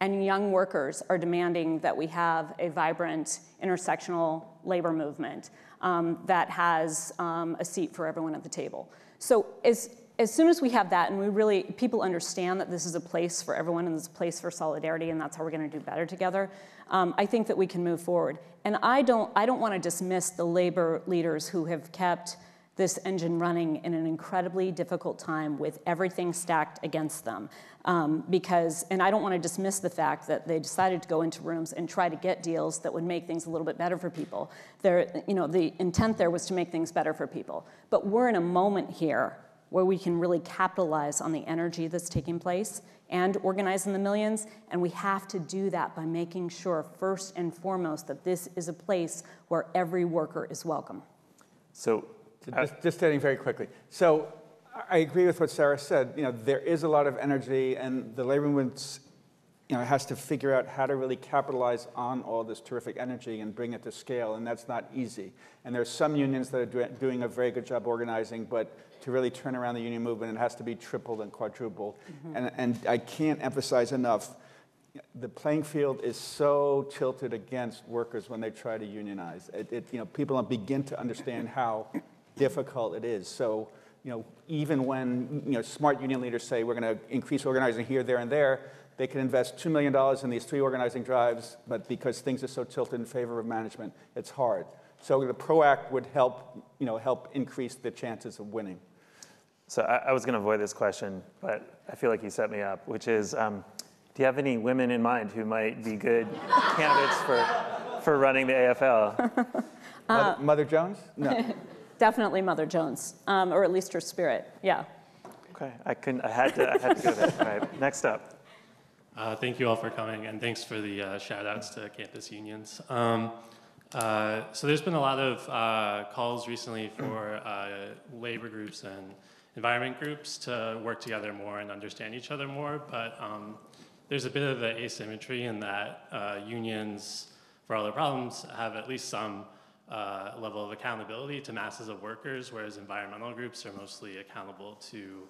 And young workers are demanding that we have a vibrant intersectional labor movement um, that has um, a seat for everyone at the table. So as, as soon as we have that, and we really, people understand that this is a place for everyone and this is a place for solidarity, and that's how we're going to do better together, um, I think that we can move forward. And I don't, I don't want to dismiss the labor leaders who have kept this engine running in an incredibly difficult time with everything stacked against them. Um, because, and I don't want to dismiss the fact that they decided to go into rooms and try to get deals that would make things a little bit better for people. There, you know, the intent there was to make things better for people. But we're in a moment here where we can really capitalize on the energy that's taking place and organize in the millions. And we have to do that by making sure, first and foremost, that this is a place where every worker is welcome. So Just, just stating very quickly. So I agree with what Sarah said. You know, there is a lot of energy, and the labor movement you know, has to figure out how to really capitalize on all this terrific energy and bring it to scale, and that's not easy. And there are some unions that are do doing a very good job organizing, but to really turn around the union movement, it has to be tripled and quadrupled. Mm -hmm. And, and I can't emphasize enough, the playing field is so tilted against workers when they try to unionize. It, it, you know, people don't begin to understand how difficult it is. So you know, even when you know, smart union leaders say we're going to increase organizing here, there, and there, they can invest $2 million in these three organizing drives, but because things are so tilted in favor of management, it's hard. So the PRO Act would help, you know, help increase the chances of winning. So I, I was going to avoid this question, but I feel like you set me up, which is, um, do you have any women in mind who might be good candidates for, for running the AFL? Mother, Mother Jones? No. Definitely Mother Jones, um, or at least her spirit. Yeah. Okay, I couldn't. I had to. I had to go there. All right. Next up. Uh, thank you all for coming, and thanks for the uh, shout outs to campus unions. Um, uh, so there's been a lot of uh, calls recently for uh, labor groups and environment groups to work together more and understand each other more, but um, there's a bit of an asymmetry in that uh, unions, for all their problems, have at least some uh, level of accountability to masses of workers, whereas environmental groups are mostly accountable to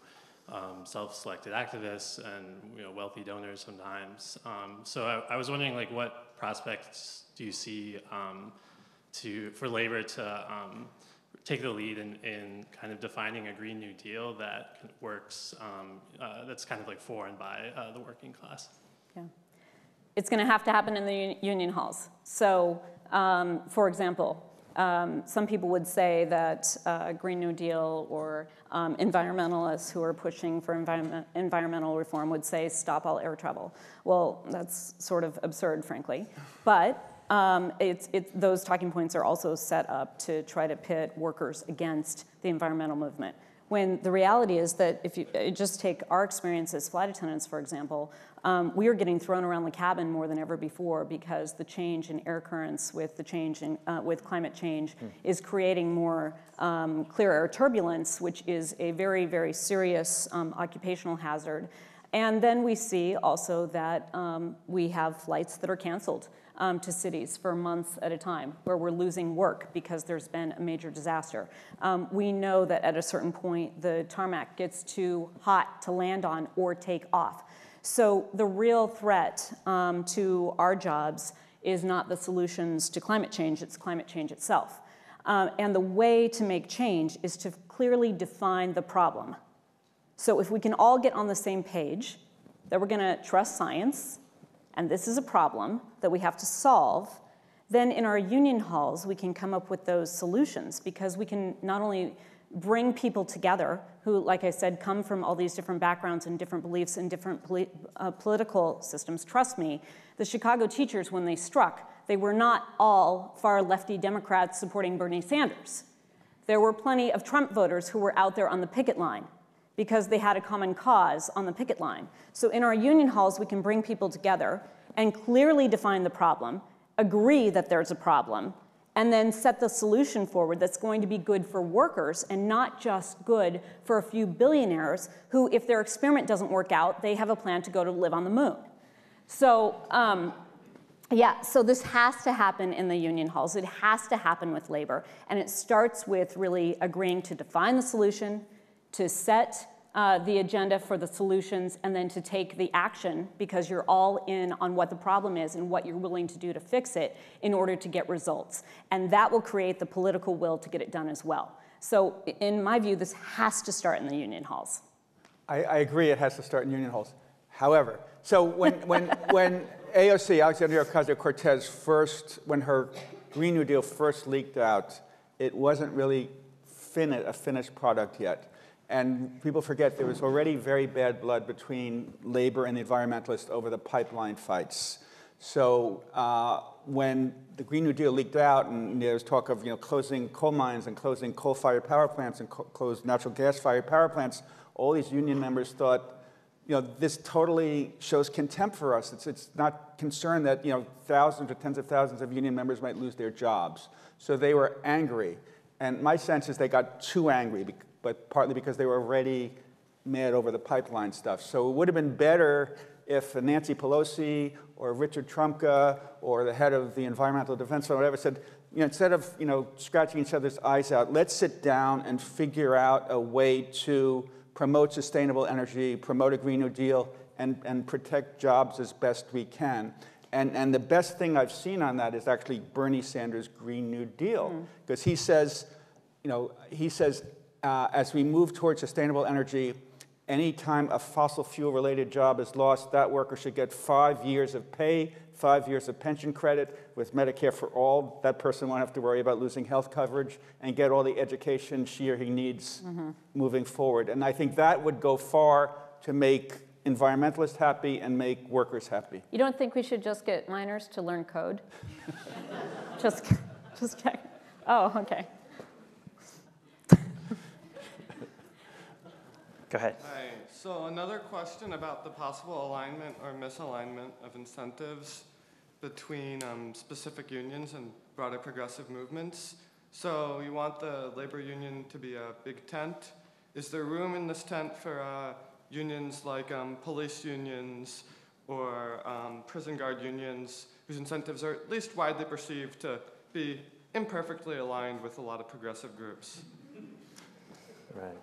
um, self-selected activists and you know, wealthy donors sometimes. Um, so I, I, was wondering, like, what prospects do you see um, to for labor to um, take the lead in, in kind of defining a Green New Deal that works, um, uh, that's kind of like for and by uh, the working class? Yeah. It's going to have to happen in the union halls. So, um, for example, um, some people would say that uh, Green New Deal or um, environmentalists who are pushing for environment, environmental reform would say stop all air travel. Well, that's sort of absurd, frankly. But um, it's, it's, those talking points are also set up to try to pit workers against the environmental movement. When the reality is that if you just take our experience as flight attendants, for example, um, we are getting thrown around the cabin more than ever before because the change in air currents with the change in, uh, with climate change mm. is creating more um, clear air turbulence, which is a very, very serious um, occupational hazard. And then we see also that um, we have flights that are canceled um, to cities for months at a time, where we're losing work because there's been a major disaster. Um, we know that at a certain point, the tarmac gets too hot to land on or take off. So the real threat um, to our jobs is not the solutions to climate change, it's climate change itself. Uh, and the way to make change is to clearly define the problem. So if we can all get on the same page that we're going to trust science, and this is a problem that we have to solve, then in our union halls we can come up with those solutions because we can not only bring people together who, like I said, come from all these different backgrounds and different beliefs and different poli uh, political systems. Trust me, the Chicago teachers, when they struck, they were not all far lefty Democrats supporting Bernie Sanders. There were plenty of Trump voters who were out there on the picket line because they had a common cause on the picket line. So in our union halls, we can bring people together and clearly define the problem, agree that there's a problem, and then set the solution forward that's going to be good for workers and not just good for a few billionaires who, if their experiment doesn't work out, they have a plan to go to live on the moon. So, um, yeah, so this has to happen in the union halls. It has to happen with labor. And it starts with really agreeing to define the solution, to set uh, the agenda for the solutions and then to take the action because you're all in on what the problem is and what you're willing to do to fix it in order to get results. And that will create the political will to get it done as well. So, in my view, this has to start in the union halls. I, I agree, it has to start in union halls. However, so when, when, when AOC, Alexandria Ocasio Cortez, first, when her Green New Deal first leaked out, it wasn't really fin- a finished product yet. And people forget there was already very bad blood between labor and the environmentalists over the pipeline fights. So uh, when the Green New Deal leaked out and there was talk of you know, closing coal mines and closing coal-fired power plants and co close natural gas-fired power plants, all these union members thought, you know, this totally shows contempt for us. It's, it's not concerned that you know, thousands or tens of thousands of union members might lose their jobs. So they were angry. And my sense is they got too angry but partly because they were already mad over the pipeline stuff. So it would have been better if Nancy Pelosi or Richard Trumka or the head of the Environmental Defense Fund, or whatever, said, you know, instead of you know scratching each other's eyes out, let's sit down and figure out a way to promote sustainable energy, promote a Green New Deal, and, and protect jobs as best we can. And, and the best thing I've seen on that is actually Bernie Sanders' Green New Deal, mm. because he says, you know, he says, uh, as we move towards sustainable energy, anytime a fossil fuel related job is lost, that worker should get five years of pay, five years of pension credit with Medicare for all. That person won't have to worry about losing health coverage and get all the education she or he needs moving forward. And I think that would go far to make environmentalists happy and make workers happy. You don't think we should just get miners to learn code? just, just check. Oh, okay. Go ahead. Hi. So another question about the possible alignment or misalignment of incentives between um, specific unions and broader progressive movements. So you want the labor union to be a big tent. Is there room in this tent for uh, unions like um, police unions or um, prison guard unions whose incentives are at least widely perceived to be imperfectly aligned with a lot of progressive groups? Right.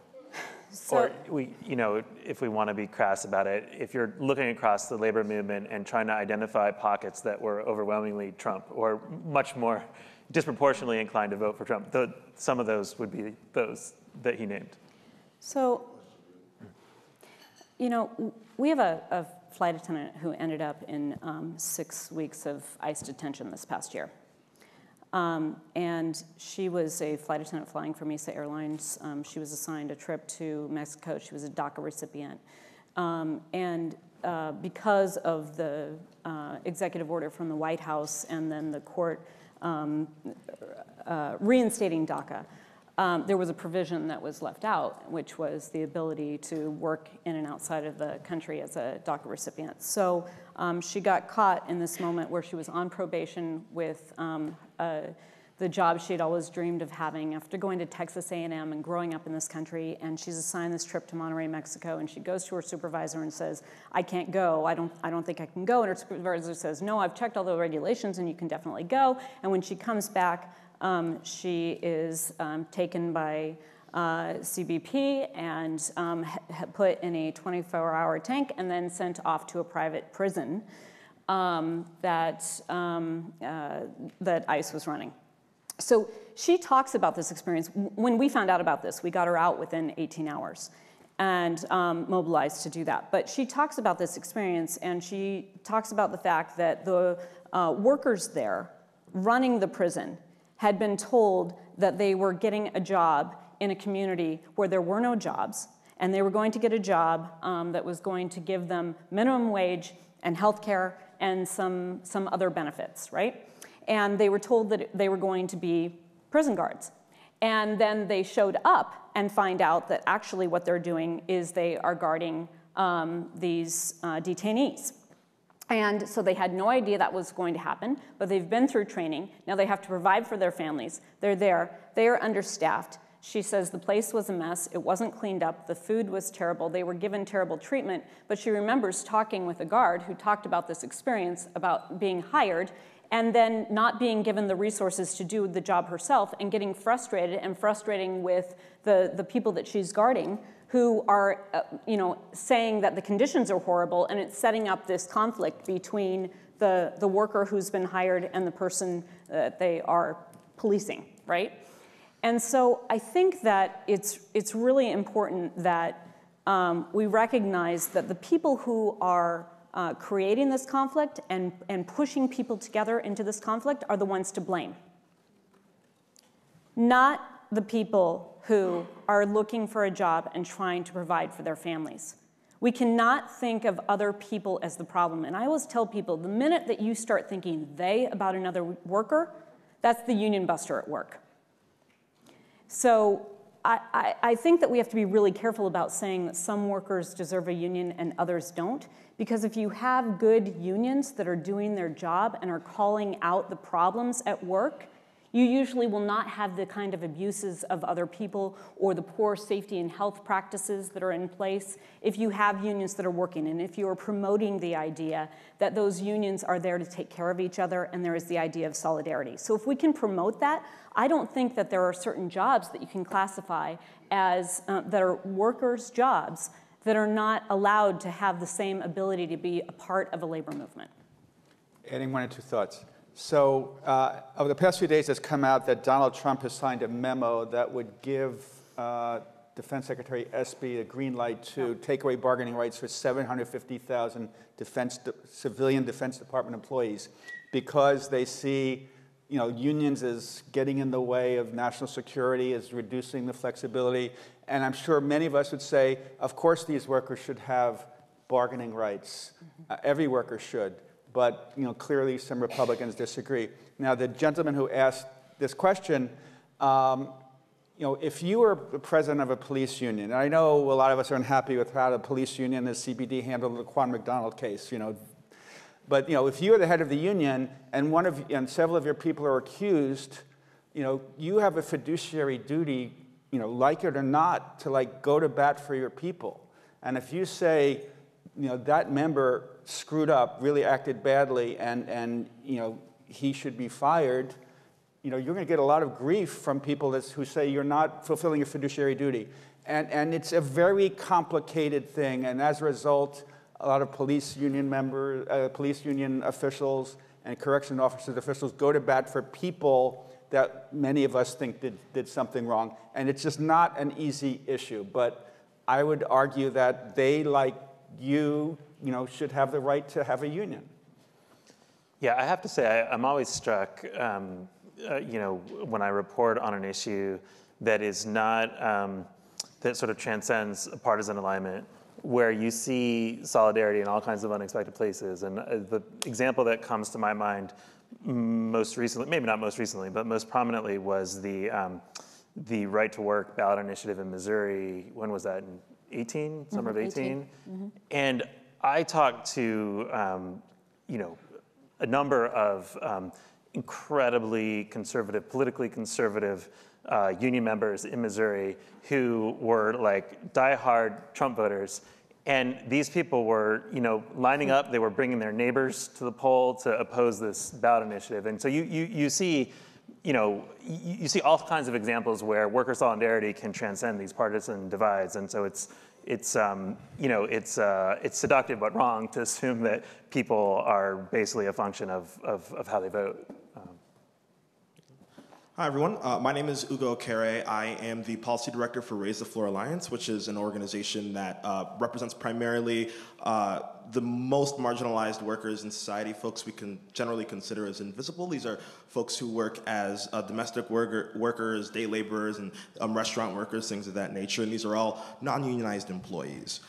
So, or we, you know, if we want to be crass about it, if you're looking across the labor movement and trying to identify pockets that were overwhelmingly Trump or much more disproportionately inclined to vote for Trump, the, some of those would be those that he named. so you know, we have a, a flight attendant who ended up in um, six weeks of ICE detention this past year. Um, and she was a flight attendant flying for Mesa Airlines. Um, she was assigned a trip to Mexico. She was a DACA recipient. Um, and uh, because of the uh, executive order from the White House and then the court um, uh, reinstating DACA, um, there was a provision that was left out, which was the ability to work in and outside of the country as a DACA recipient. So um, she got caught in this moment where she was on probation with uh, the job she had always dreamed of having after going to Texas A&M and growing up in this country. And she's assigned this trip to Monterrey, Mexico, and she goes to her supervisor and says, "I can't go. I don't. I don't think I can go." And her supervisor says, "No, I've checked all the regulations, and you can definitely go." And when she comes back um, she is um, taken by uh, CBP and um, put in a 24 hour tank and then sent off to a private prison um, that, um, uh, that ICE was running. So she talks about this experience. When we found out about this, we got her out within 18 hours and um, mobilized to do that. But she talks about this experience and she talks about the fact that the uh, workers there running the prison had been told that they were getting a job in a community where there were no jobs, and they were going to get a job um, that was going to give them minimum wage and health care and some, some other benefits, right? And they were told that they were going to be prison guards. And then they showed up and find out that actually what they're doing is they are guarding um, these uh, detainees. And so they had no idea that was going to happen, but they've been through training. Now they have to provide for their families. They're there, they are understaffed. She says the place was a mess, it wasn't cleaned up, the food was terrible, they were given terrible treatment. But she remembers talking with a guard who talked about this experience about being hired and then not being given the resources to do the job herself and getting frustrated and frustrating with the, the people that she's guarding who are, uh, you know, saying that the conditions are horrible, and it's setting up this conflict between the, the worker who's been hired and the person that they are policing, right? And so I think that it's, it's really important that um, we recognize that the people who are uh, creating this conflict and, and pushing people together into this conflict are the ones to blame. Not the people who are looking for a job and trying to provide for their families. We cannot think of other people as the problem. And I always tell people the minute that you start thinking they about another worker, that's the union buster at work. So I, I, think that we have to be really careful about saying that some workers deserve a union and others don't. Because if you have good unions that are doing their job and are calling out the problems at work, You usually will not have the kind of abuses of other people or the poor safety and health practices that are in place if you have unions that are working and if you are promoting the idea that those unions are there to take care of each other and there is the idea of solidarity. So if we can promote that, I don't think that there are certain jobs that you can classify as uh, that are workers' jobs that are not allowed to have the same ability to be a part of a labor movement. Adding one or two thoughts. So uh, over the past few days, it's come out that Donald Trump has signed a memo that would give uh, Defense Secretary Esper a green light to take away bargaining rights for 750,000 defense, civilian Defense Department employees because they see you know, unions as getting in the way of national security, as reducing the flexibility. And I'm sure many of us would say, of course, these workers should have bargaining rights. Mm-hmm. Uh, every worker should but you know, clearly some Republicans disagree. Now, the gentleman who asked this question, um, you know, if you were the president of a police union, I know a lot of us are unhappy with how the police union, the CPD handled the Laquan McDonald case, you know, but you know, if you are the head of the union and one of and several of your people are accused, you know, you have a fiduciary duty, you know, like it or not, to like go to bat for your people. And if you say, you know, that member screwed up, really acted badly, and, and you know, he should be fired, you know, you're going to get a lot of grief from people who say you're not fulfilling your fiduciary duty. And, and it's a very complicated thing, and as a result, a lot of police union members, uh, police union officials, and correction officers officials go to bat for people that many of us think did, did something wrong. And it's just not an easy issue. But I would argue that they, like you, you know, should have the right to have a union. Yeah, I have to say, I, am always struck, um, uh, you know, when I report on an issue that is not, um, that sort of transcends partisan alignment, where you see solidarity in all kinds of unexpected places. And uh, the example that comes to my mind most recently, maybe not most recently, but most prominently was the, um, the right to work ballot initiative in Missouri. When was that? In 18, summer mm-hmm, of 18. 18. Mm-hmm. And I talked to, um, you know, a number of um, incredibly conservative, politically conservative uh, union members in Missouri who were like diehard Trump voters. And these people were, you know, lining up. They were bringing their neighbors to the poll to oppose this ballot initiative. And so you, you, you see, you know, you, see all kinds of examples where worker solidarity can transcend these partisan divides. And so it's, it's, um, you know, it's, uh, it's seductive but wrong to assume that people are basically a function of, of, of how they vote. Hi, everyone. Uh, my name is Ugo Okere. I am the policy director for Raise the Floor Alliance, which is an organization that uh, represents primarily uh, the most marginalized workers in society, folks we can generally consider as invisible. These are folks who work as uh, domestic worker, workers, day laborers, and um, restaurant workers, things of that nature. And these are all non unionized employees.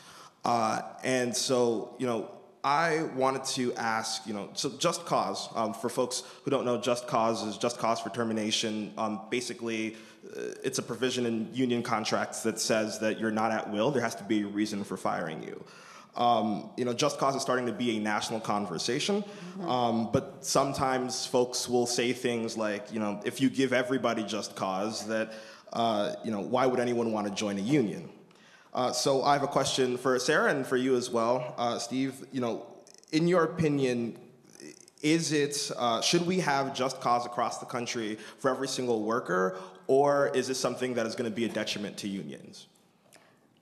Uh, and so, you know, I wanted to ask, you know, so Just Cause, um, for folks who don't know, Just Cause is Just Cause for Termination. Um, basically, uh, it's a provision in union contracts that says that you're not at will. There has to be a reason for firing you. Um, you know, Just Cause is starting to be a national conversation, mm-hmm. um, but sometimes folks will say things like, you know, if you give everybody Just Cause, that, uh, you know, why would anyone want to join a union? Uh, so I have a question for Sarah and for you as well, uh, Steve. You know, in your opinion, is it uh, should we have just cause across the country for every single worker, or is this something that is going to be a detriment to unions?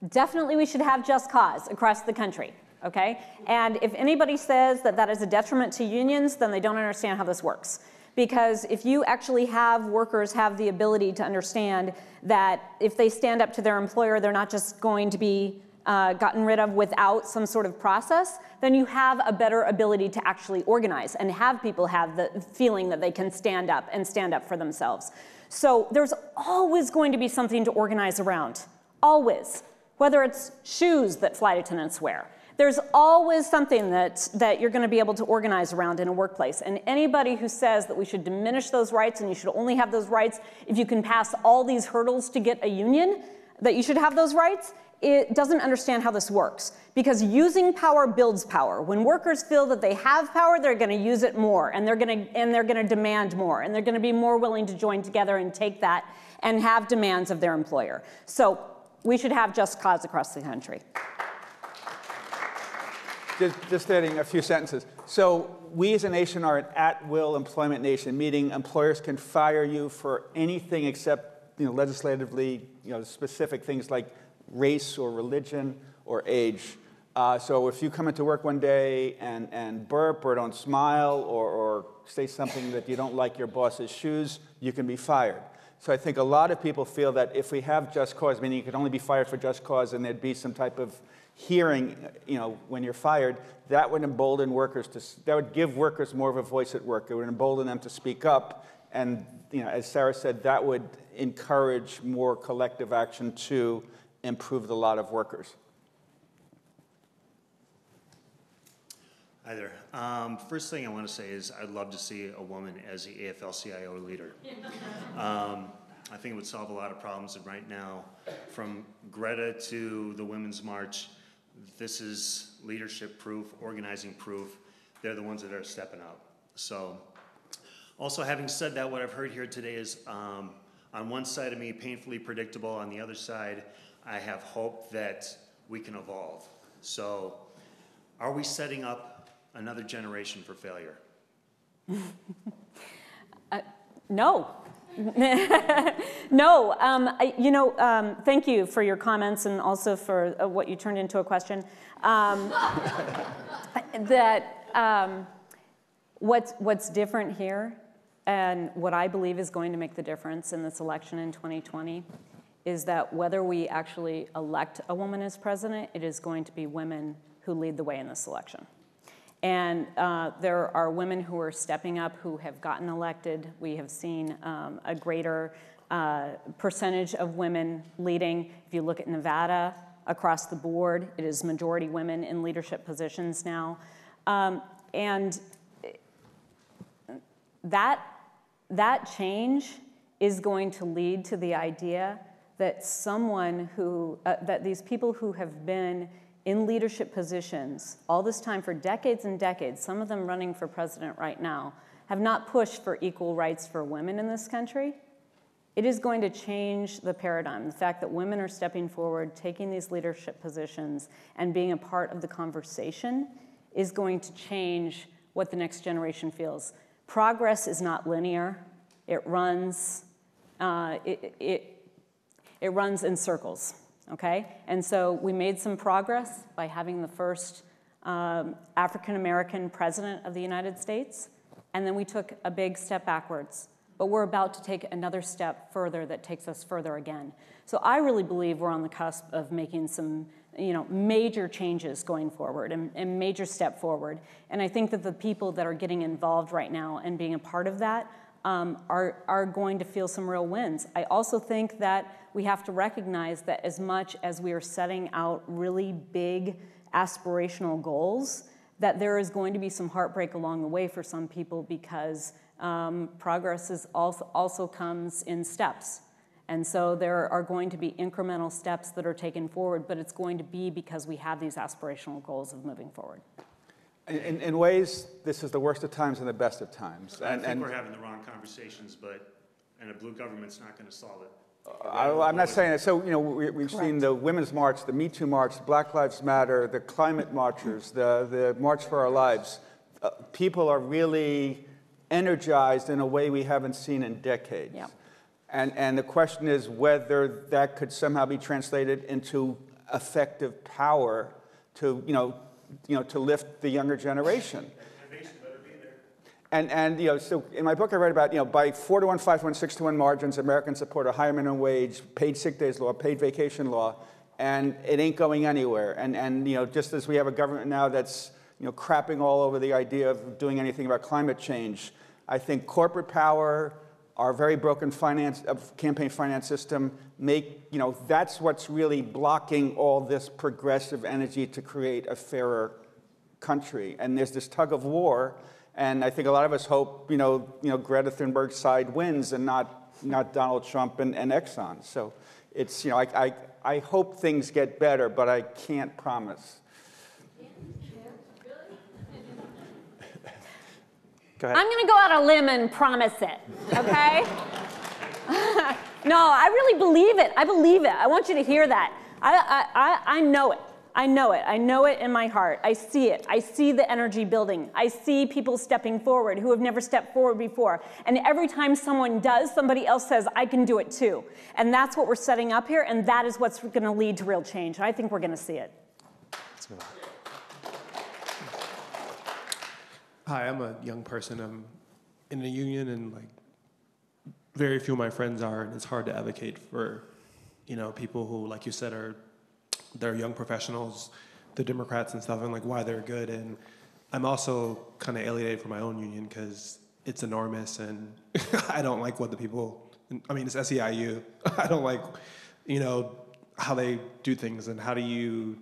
Definitely, we should have just cause across the country. Okay, and if anybody says that that is a detriment to unions, then they don't understand how this works because if you actually have workers have the ability to understand that if they stand up to their employer, they're not just going to be uh, gotten rid of without some sort of process, then you have a better ability to actually organize and have people have the feeling that they can stand up and stand up for themselves. So there's always going to be something to organize around, always. Whether it's shoes that flight attendants wear, there's always something that, that you're going to be able to organize around in a workplace. And anybody who says that we should diminish those rights and you should only have those rights if you can pass all these hurdles to get a union, that you should have those rights, it doesn't understand how this works because using power builds power. When workers feel that they have power, they're going to use it more and they're going to and they're going to demand more and they're going to be more willing to join together and take that and have demands of their employer. So we should have just cause across the country. Just, just adding a few sentences. So we as a nation are an at-will employment nation, meaning employers can fire you for anything except, you know, legislatively, you know, specific things like race or religion or age. Uh, so if you come into work one day and, and burp or don't smile or, or say something that you don't like your boss's shoes, you can be fired. So I think a lot of people feel that if we have just cause, meaning you could only be fired for just cause and there'd be some type of hearing, you know, when you're fired, that would embolden workers to, that would give workers more of a voice at work. It would embolden them to speak up. And, you know, as Sarah said, that would encourage more collective action to improve the lot of workers. Hi there. Um, first thing I want to say is I'd love to see a woman as the AFL-CIO leader. Um, I think it would solve a lot of problems. And right now, from Greta to the Women's March, this is leadership proof, organizing proof. They're the ones that are stepping up. So, also having said that, what I've heard here today is um, on one side of me, painfully predictable. On the other side, I have hope that we can evolve. So, are we setting up another generation for failure? uh, no. no, um, I, you know, um, thank you for your comments and also for uh, what you turned into a question. Um, that um, what's, what's different here and what I believe is going to make the difference in this election in 2020 is that whether we actually elect a woman as president, it is going to be women who lead the way in this election. And uh, there are women who are stepping up who have gotten elected. We have seen um, a greater uh, percentage of women leading. If you look at Nevada, across the board, it is majority women in leadership positions now. Um, and that, that change is going to lead to the idea that someone who, uh, that these people who have been in leadership positions all this time for decades and decades, some of them running for president right now, have not pushed for equal rights for women in this country. It is going to change the paradigm. The fact that women are stepping forward, taking these leadership positions, and being a part of the conversation is going to change what the next generation feels. Progress is not linear, it runs, uh, it, it it runs in circles, okay? And so we made some progress by having the first um, African American president of the United States, and then we took a big step backwards. But we're about to take another step further that takes us further again. So I really believe we're on the cusp of making some you know, major changes going forward and, and major step forward. And I think that the people that are getting involved right now and being a part of that um, are, are going to feel some real wins. I also think that we have to recognize that as much as we are setting out really big aspirational goals, that there is going to be some heartbreak along the way for some people because um, progress is also, also comes in steps. And so there are going to be incremental steps that are taken forward, but it's going to be because we have these aspirational goals of moving forward. In, in, ways, this is the worst of times and the best of times. I and, think and we're having the wrong conversations, but and a blue government's not going to solve it. I, am not saying that. So, you know, we, have seen the Women's March, the Me Too March, Black Lives Matter, the climate marchers, the, the March for Our Lives. Uh, people are really energized in a way we haven't seen in decades. Yep. And, and the question is whether that could somehow be translated into effective power to, you know, you know, to lift the younger generation. And, and you know, so in my book, I write about, you know, by four to one, five to one, six to one margins, Americans support a higher minimum wage, paid sick days law, paid vacation law, and it ain't going anywhere. And, and you know, just as we have a government now that's, you know, crapping all over the idea of doing anything about climate change, I think corporate power, our very broken finance, uh, campaign finance system, make, you know, that's what's really blocking all this progressive energy to create a fairer country. And there's this tug of war, and I think a lot of us hope, you know, you know Greta Thunberg's side wins and not, not Donald Trump and, and Exxon. So it's, you know, I, I, I hope things get better, but I can't promise. Go ahead. I'm going to go out on a limb and promise it, okay? no, I really believe it. I believe it. I want you to hear that. I, I, I, I know it. I know it. I know it in my heart. I see it. I see the energy building. I see people stepping forward who have never stepped forward before. And every time someone does, somebody else says, I can do it too. And that's what we're setting up here, and that is what's going to lead to real change. And I think we're going to see it. Let's move on. Hi, I'm a young person. I'm in a union, and like very few of my friends are, and it's hard to advocate for, you know, people who, like you said, are they're young professionals, the Democrats and stuff, and like why they're good. And I'm also kind of alienated from my own union because it's enormous, and I don't like what the people. I mean, it's SEIU. I don't like, you know, how they do things, and how do you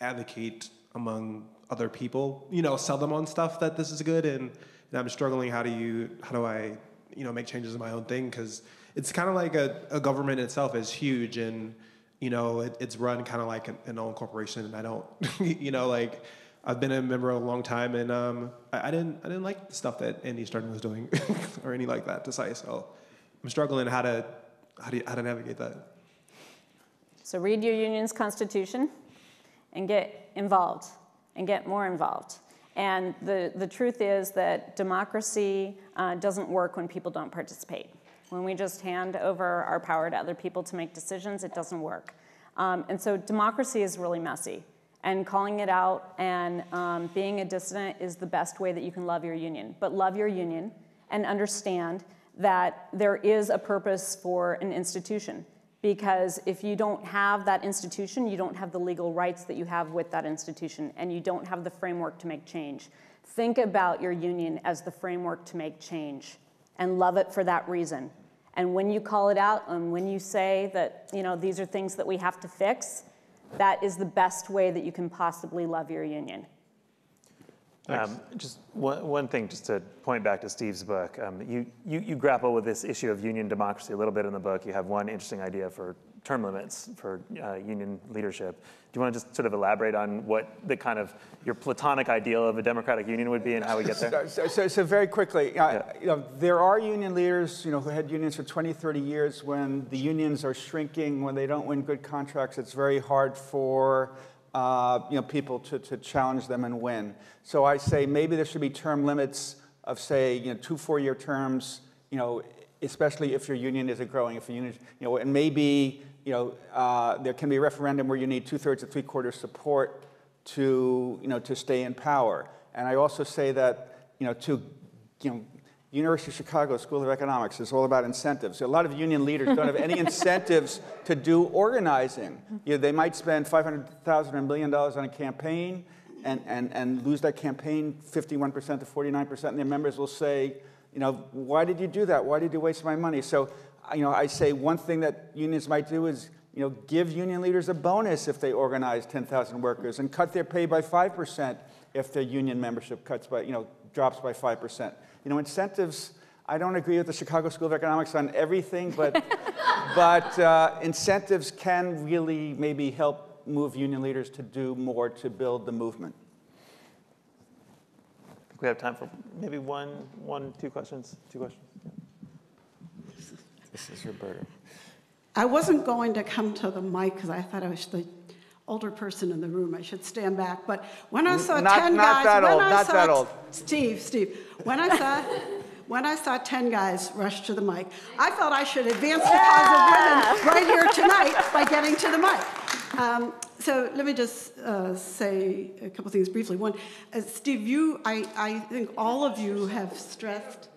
advocate among other people, you know, sell them on stuff that this is good, and, and I'm struggling. How do you, how do I, you know, make changes in my own thing? Because it's kind of like a, a government itself is huge, and you know, it, it's run kind of like an, an own corporation, and I don't, you know, like I've been a member a long time, and um, I, I, didn't, I didn't like the stuff that Andy Stern was doing, or any like that to say. So I'm struggling how to, how, do you, how to navigate that. So read your union's constitution, and get involved and get more involved. And the, the truth is that democracy uh, doesn't work when people don't participate. When we just hand over our power to other people to make decisions, it doesn't work. Um, and so democracy is really messy. And calling it out and um, being a dissident is the best way that you can love your union. But love your union and understand that there is a purpose for an institution because if you don't have that institution, you don't have the legal rights that you have with that institution, and you don't have the framework to make change. Think about your union as the framework to make change and love it for that reason. And when you call it out and when you say that, you know, these are things that we have to fix, that is the best way that you can possibly love your union. Um, just one, one thing, just to point back to Steve's book, um, you, you, you grapple with this issue of union democracy a little bit in the book. You have one interesting idea for term limits for uh, union leadership. Do you want to just sort of elaborate on what the kind of your platonic ideal of a democratic union would be and how we get there? So, so, so very quickly, uh, yeah. you know, there are union leaders, you know, who had unions for 20, 30 years. When the unions are shrinking, when they don't win good contracts, it's very hard for uh, you know, people to, to challenge them and win. So I say maybe there should be term limits of, say, you know, two four-year terms, you know, especially if your union isn't growing, if your union, you know, and maybe, you know, uh, there can be a referendum where you need two-thirds or three-quarters support to, you know, to stay in power. And I also say that, you know, to, you know, University of Chicago School of Economics is all about incentives. A lot of union leaders don't have any incentives to do organizing. You know, they might spend $500,000 or a million dollars on a campaign and, and, and lose that campaign 51% to 49%, and their members will say, you know, why did you do that? Why did you waste my money? So, you know, I say one thing that unions might do is, you know, give union leaders a bonus if they organize 10,000 workers and cut their pay by 5% if their union membership cuts by, you know, drops by 5%. You know, incentives, I don't agree with the Chicago School of Economics on everything, but, but uh, incentives can really maybe help move union leaders to do more to build the movement. I think we have time for maybe one, one, two questions. Two questions. This is Roberta. I wasn't going to come to the mic because I thought I was the older person in the room. I should stand back. But when I saw not, 10 not guys, that when old, I not saw that old. Steve, Steve, when I saw when I saw 10 guys rush to the mic, I felt I should advance the cause of women right here tonight by getting to the mic. Um, so let me just uh, say a couple things briefly. One, uh, Steve, you, I, I think all of you have stressed.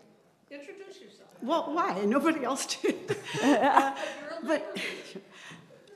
Introduce yourself. Well, why? Nobody else did. uh, but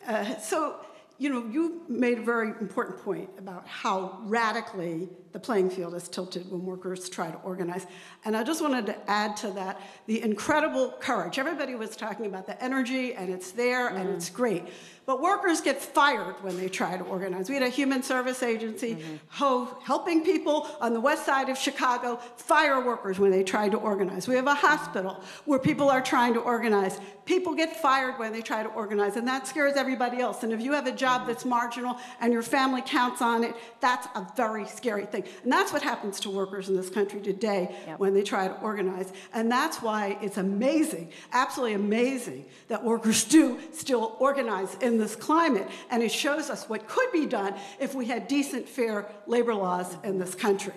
uh, so you know, you made a very important point about how radically the playing field is tilted when workers try to organize. And I just wanted to add to that the incredible courage. Everybody was talking about the energy, and it's there, mm. and it's great. But workers get fired when they try to organize. We had a human service agency Mm-hmm. ho- helping people on the west side of Chicago fire workers when they tried to organize. We have a hospital where people are trying to organize. People get fired when they try to organize, and that scares everybody else. And if you have a job that's marginal and your family counts on it, that's a very scary thing. And that's what happens to workers in this country today Yep. when they try to organize. And that's why it's amazing, absolutely amazing, that workers do still organize in this climate. And it shows us what could be done if we had decent, fair labor laws in this country.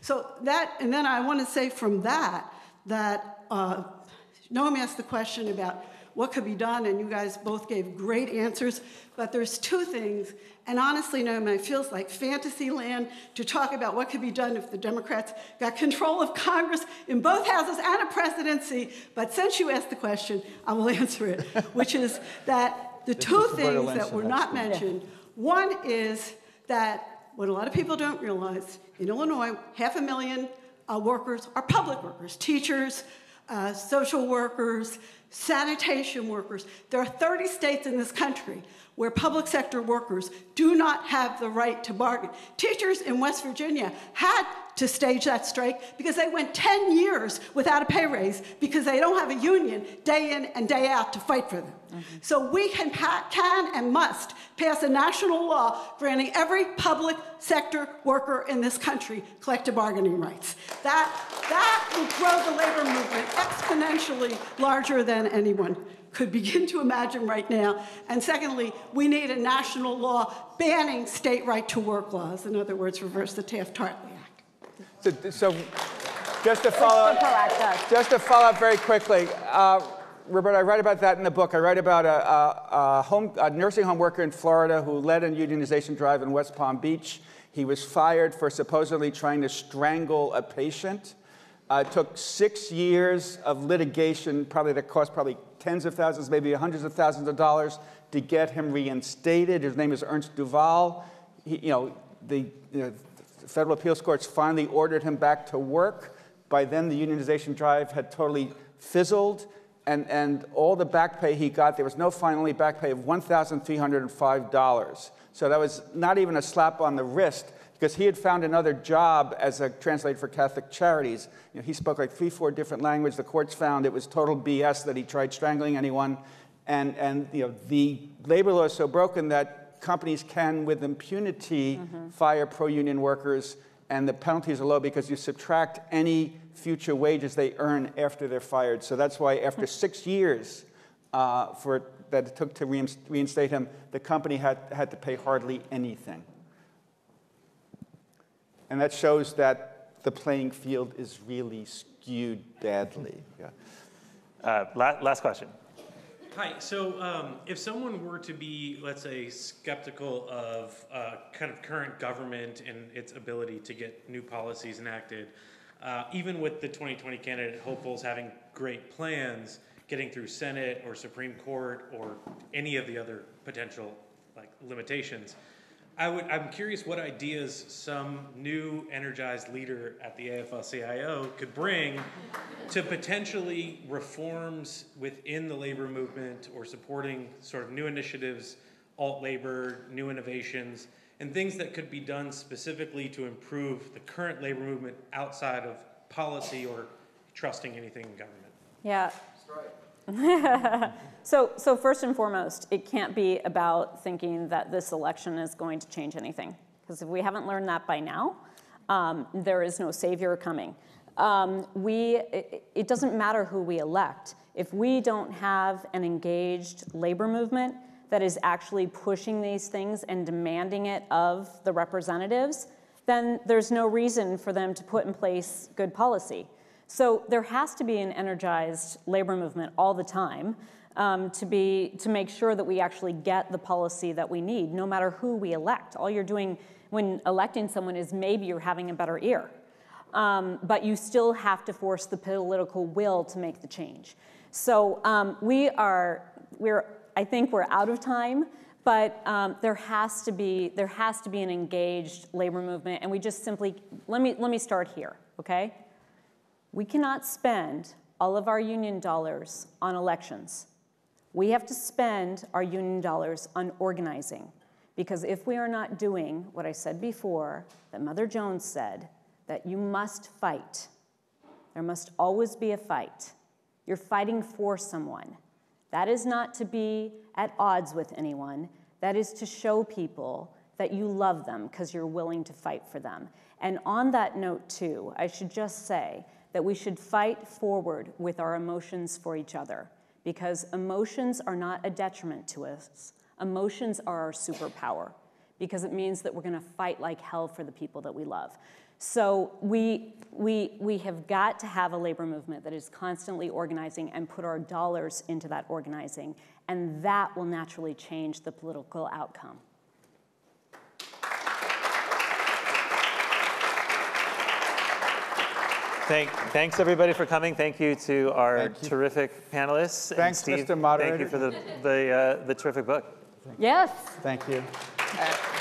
So that, and then I want to say from that, that uh, Noam asked the question about what could be done, and you guys both gave great answers. But there's two things, and honestly, Noam, it feels like fantasy land to talk about what could be done if the Democrats got control of Congress in both houses and a presidency. But since you asked the question, I will answer it, which is that the This two things that were not school. mentioned. One is that what a lot of people don't realize in Illinois, half a million uh, workers are public workers, teachers, uh, social workers, sanitation workers. There are 30 states in this country where public sector workers do not have the right to bargain. Teachers in West Virginia had to stage that strike because they went 10 years without a pay raise because they don't have a union day in and day out to fight for them. Mm-hmm. So we can, can and must pass a national law granting every public sector worker in this country collective bargaining rights. That, that will grow the labor movement exponentially larger than anyone could begin to imagine right now. And secondly, we need a national law banning state right to work laws. In other words, reverse the Taft-Hartley. So, so just to follow the PRO Act does. just to follow up very quickly, uh, Robert, I write about that in the book. I write about a, a, a, home, a nursing home worker in Florida who led a unionization drive in West Palm Beach. He was fired for supposedly trying to strangle a patient. Uh, it took six years of litigation, probably that cost probably tens of thousands, maybe hundreds of thousands of dollars to get him reinstated. His name is Ernst Duval. He, you know, the, you know, the federal appeals courts finally ordered him back to work. By then, the unionization drive had totally fizzled, and, and all the back pay he got, there was no fine, only back pay of $1,305. So that was not even a slap on the wrist because he had found another job as a translator for Catholic Charities. You know, he spoke like three, four different languages. The courts found it was total BS that he tried strangling anyone. And, and you know, the labor law is so broken that companies can, with impunity, fire pro-union workers, and the penalties are low because you subtract any future wages they earn after they're fired. So that's why after six years uh, for, that it took to reinstate him, the company had, had to pay hardly anything. And that shows that the playing field is really skewed badly. Yeah. Uh, la- last question. Hi. So, um, if someone were to be, let's say, skeptical of uh, kind of current government and its ability to get new policies enacted, uh, even with the 2020 candidate hopefuls having great plans, getting through Senate or Supreme Court or any of the other potential like limitations, I would. I'm curious what ideas some new energized leader at the AFL-CIO could bring to potentially reforms within the labor movement or supporting sort of new initiatives, alt labor, new innovations, and things that could be done specifically to improve the current labor movement outside of policy or trusting anything in government. Yeah. so, so first and foremost, it can't be about thinking that this election is going to change anything. Because if we haven't learned that by now, um, there is no savior coming. Um, we, it, it doesn't matter who we elect. If we don't have an engaged labor movement that is actually pushing these things and demanding it of the representatives, then there's no reason for them to put in place good policy. So there has to be an energized labor movement all the time um, to be to make sure that we actually get the policy that we need, no matter who we elect. All you're doing when electing someone is maybe you're having a better ear, um, but you still have to force the political will to make the change. So um, we are we're I think we're out of time. But um, there has to be there has to be an engaged labor movement, and we just simply let me let me start here, okay? We cannot spend all of our union dollars on elections. We have to spend our union dollars on organizing. Because if we are not doing what I said before, that Mother Jones said, that you must fight, there must always be a fight. You're fighting for someone. That is not to be at odds with anyone. That is to show people that you love them because you're willing to fight for them. And on that note, too, I should just say that we should fight forward with our emotions for each other because emotions are not a detriment to us. Emotions are our superpower because it means that we're going to fight like hell for the people that we love. So we, we, we have got to have a labor movement that is constantly organizing and put our dollars into that organizing, and that will naturally change the political outcome. Thank, thanks everybody for coming. Thank you to our Thank you. terrific panelists. And Thanks, Steve, Mr. Moderator. Thank you for the, the, uh, the terrific book. Yes. Thank you. Uh,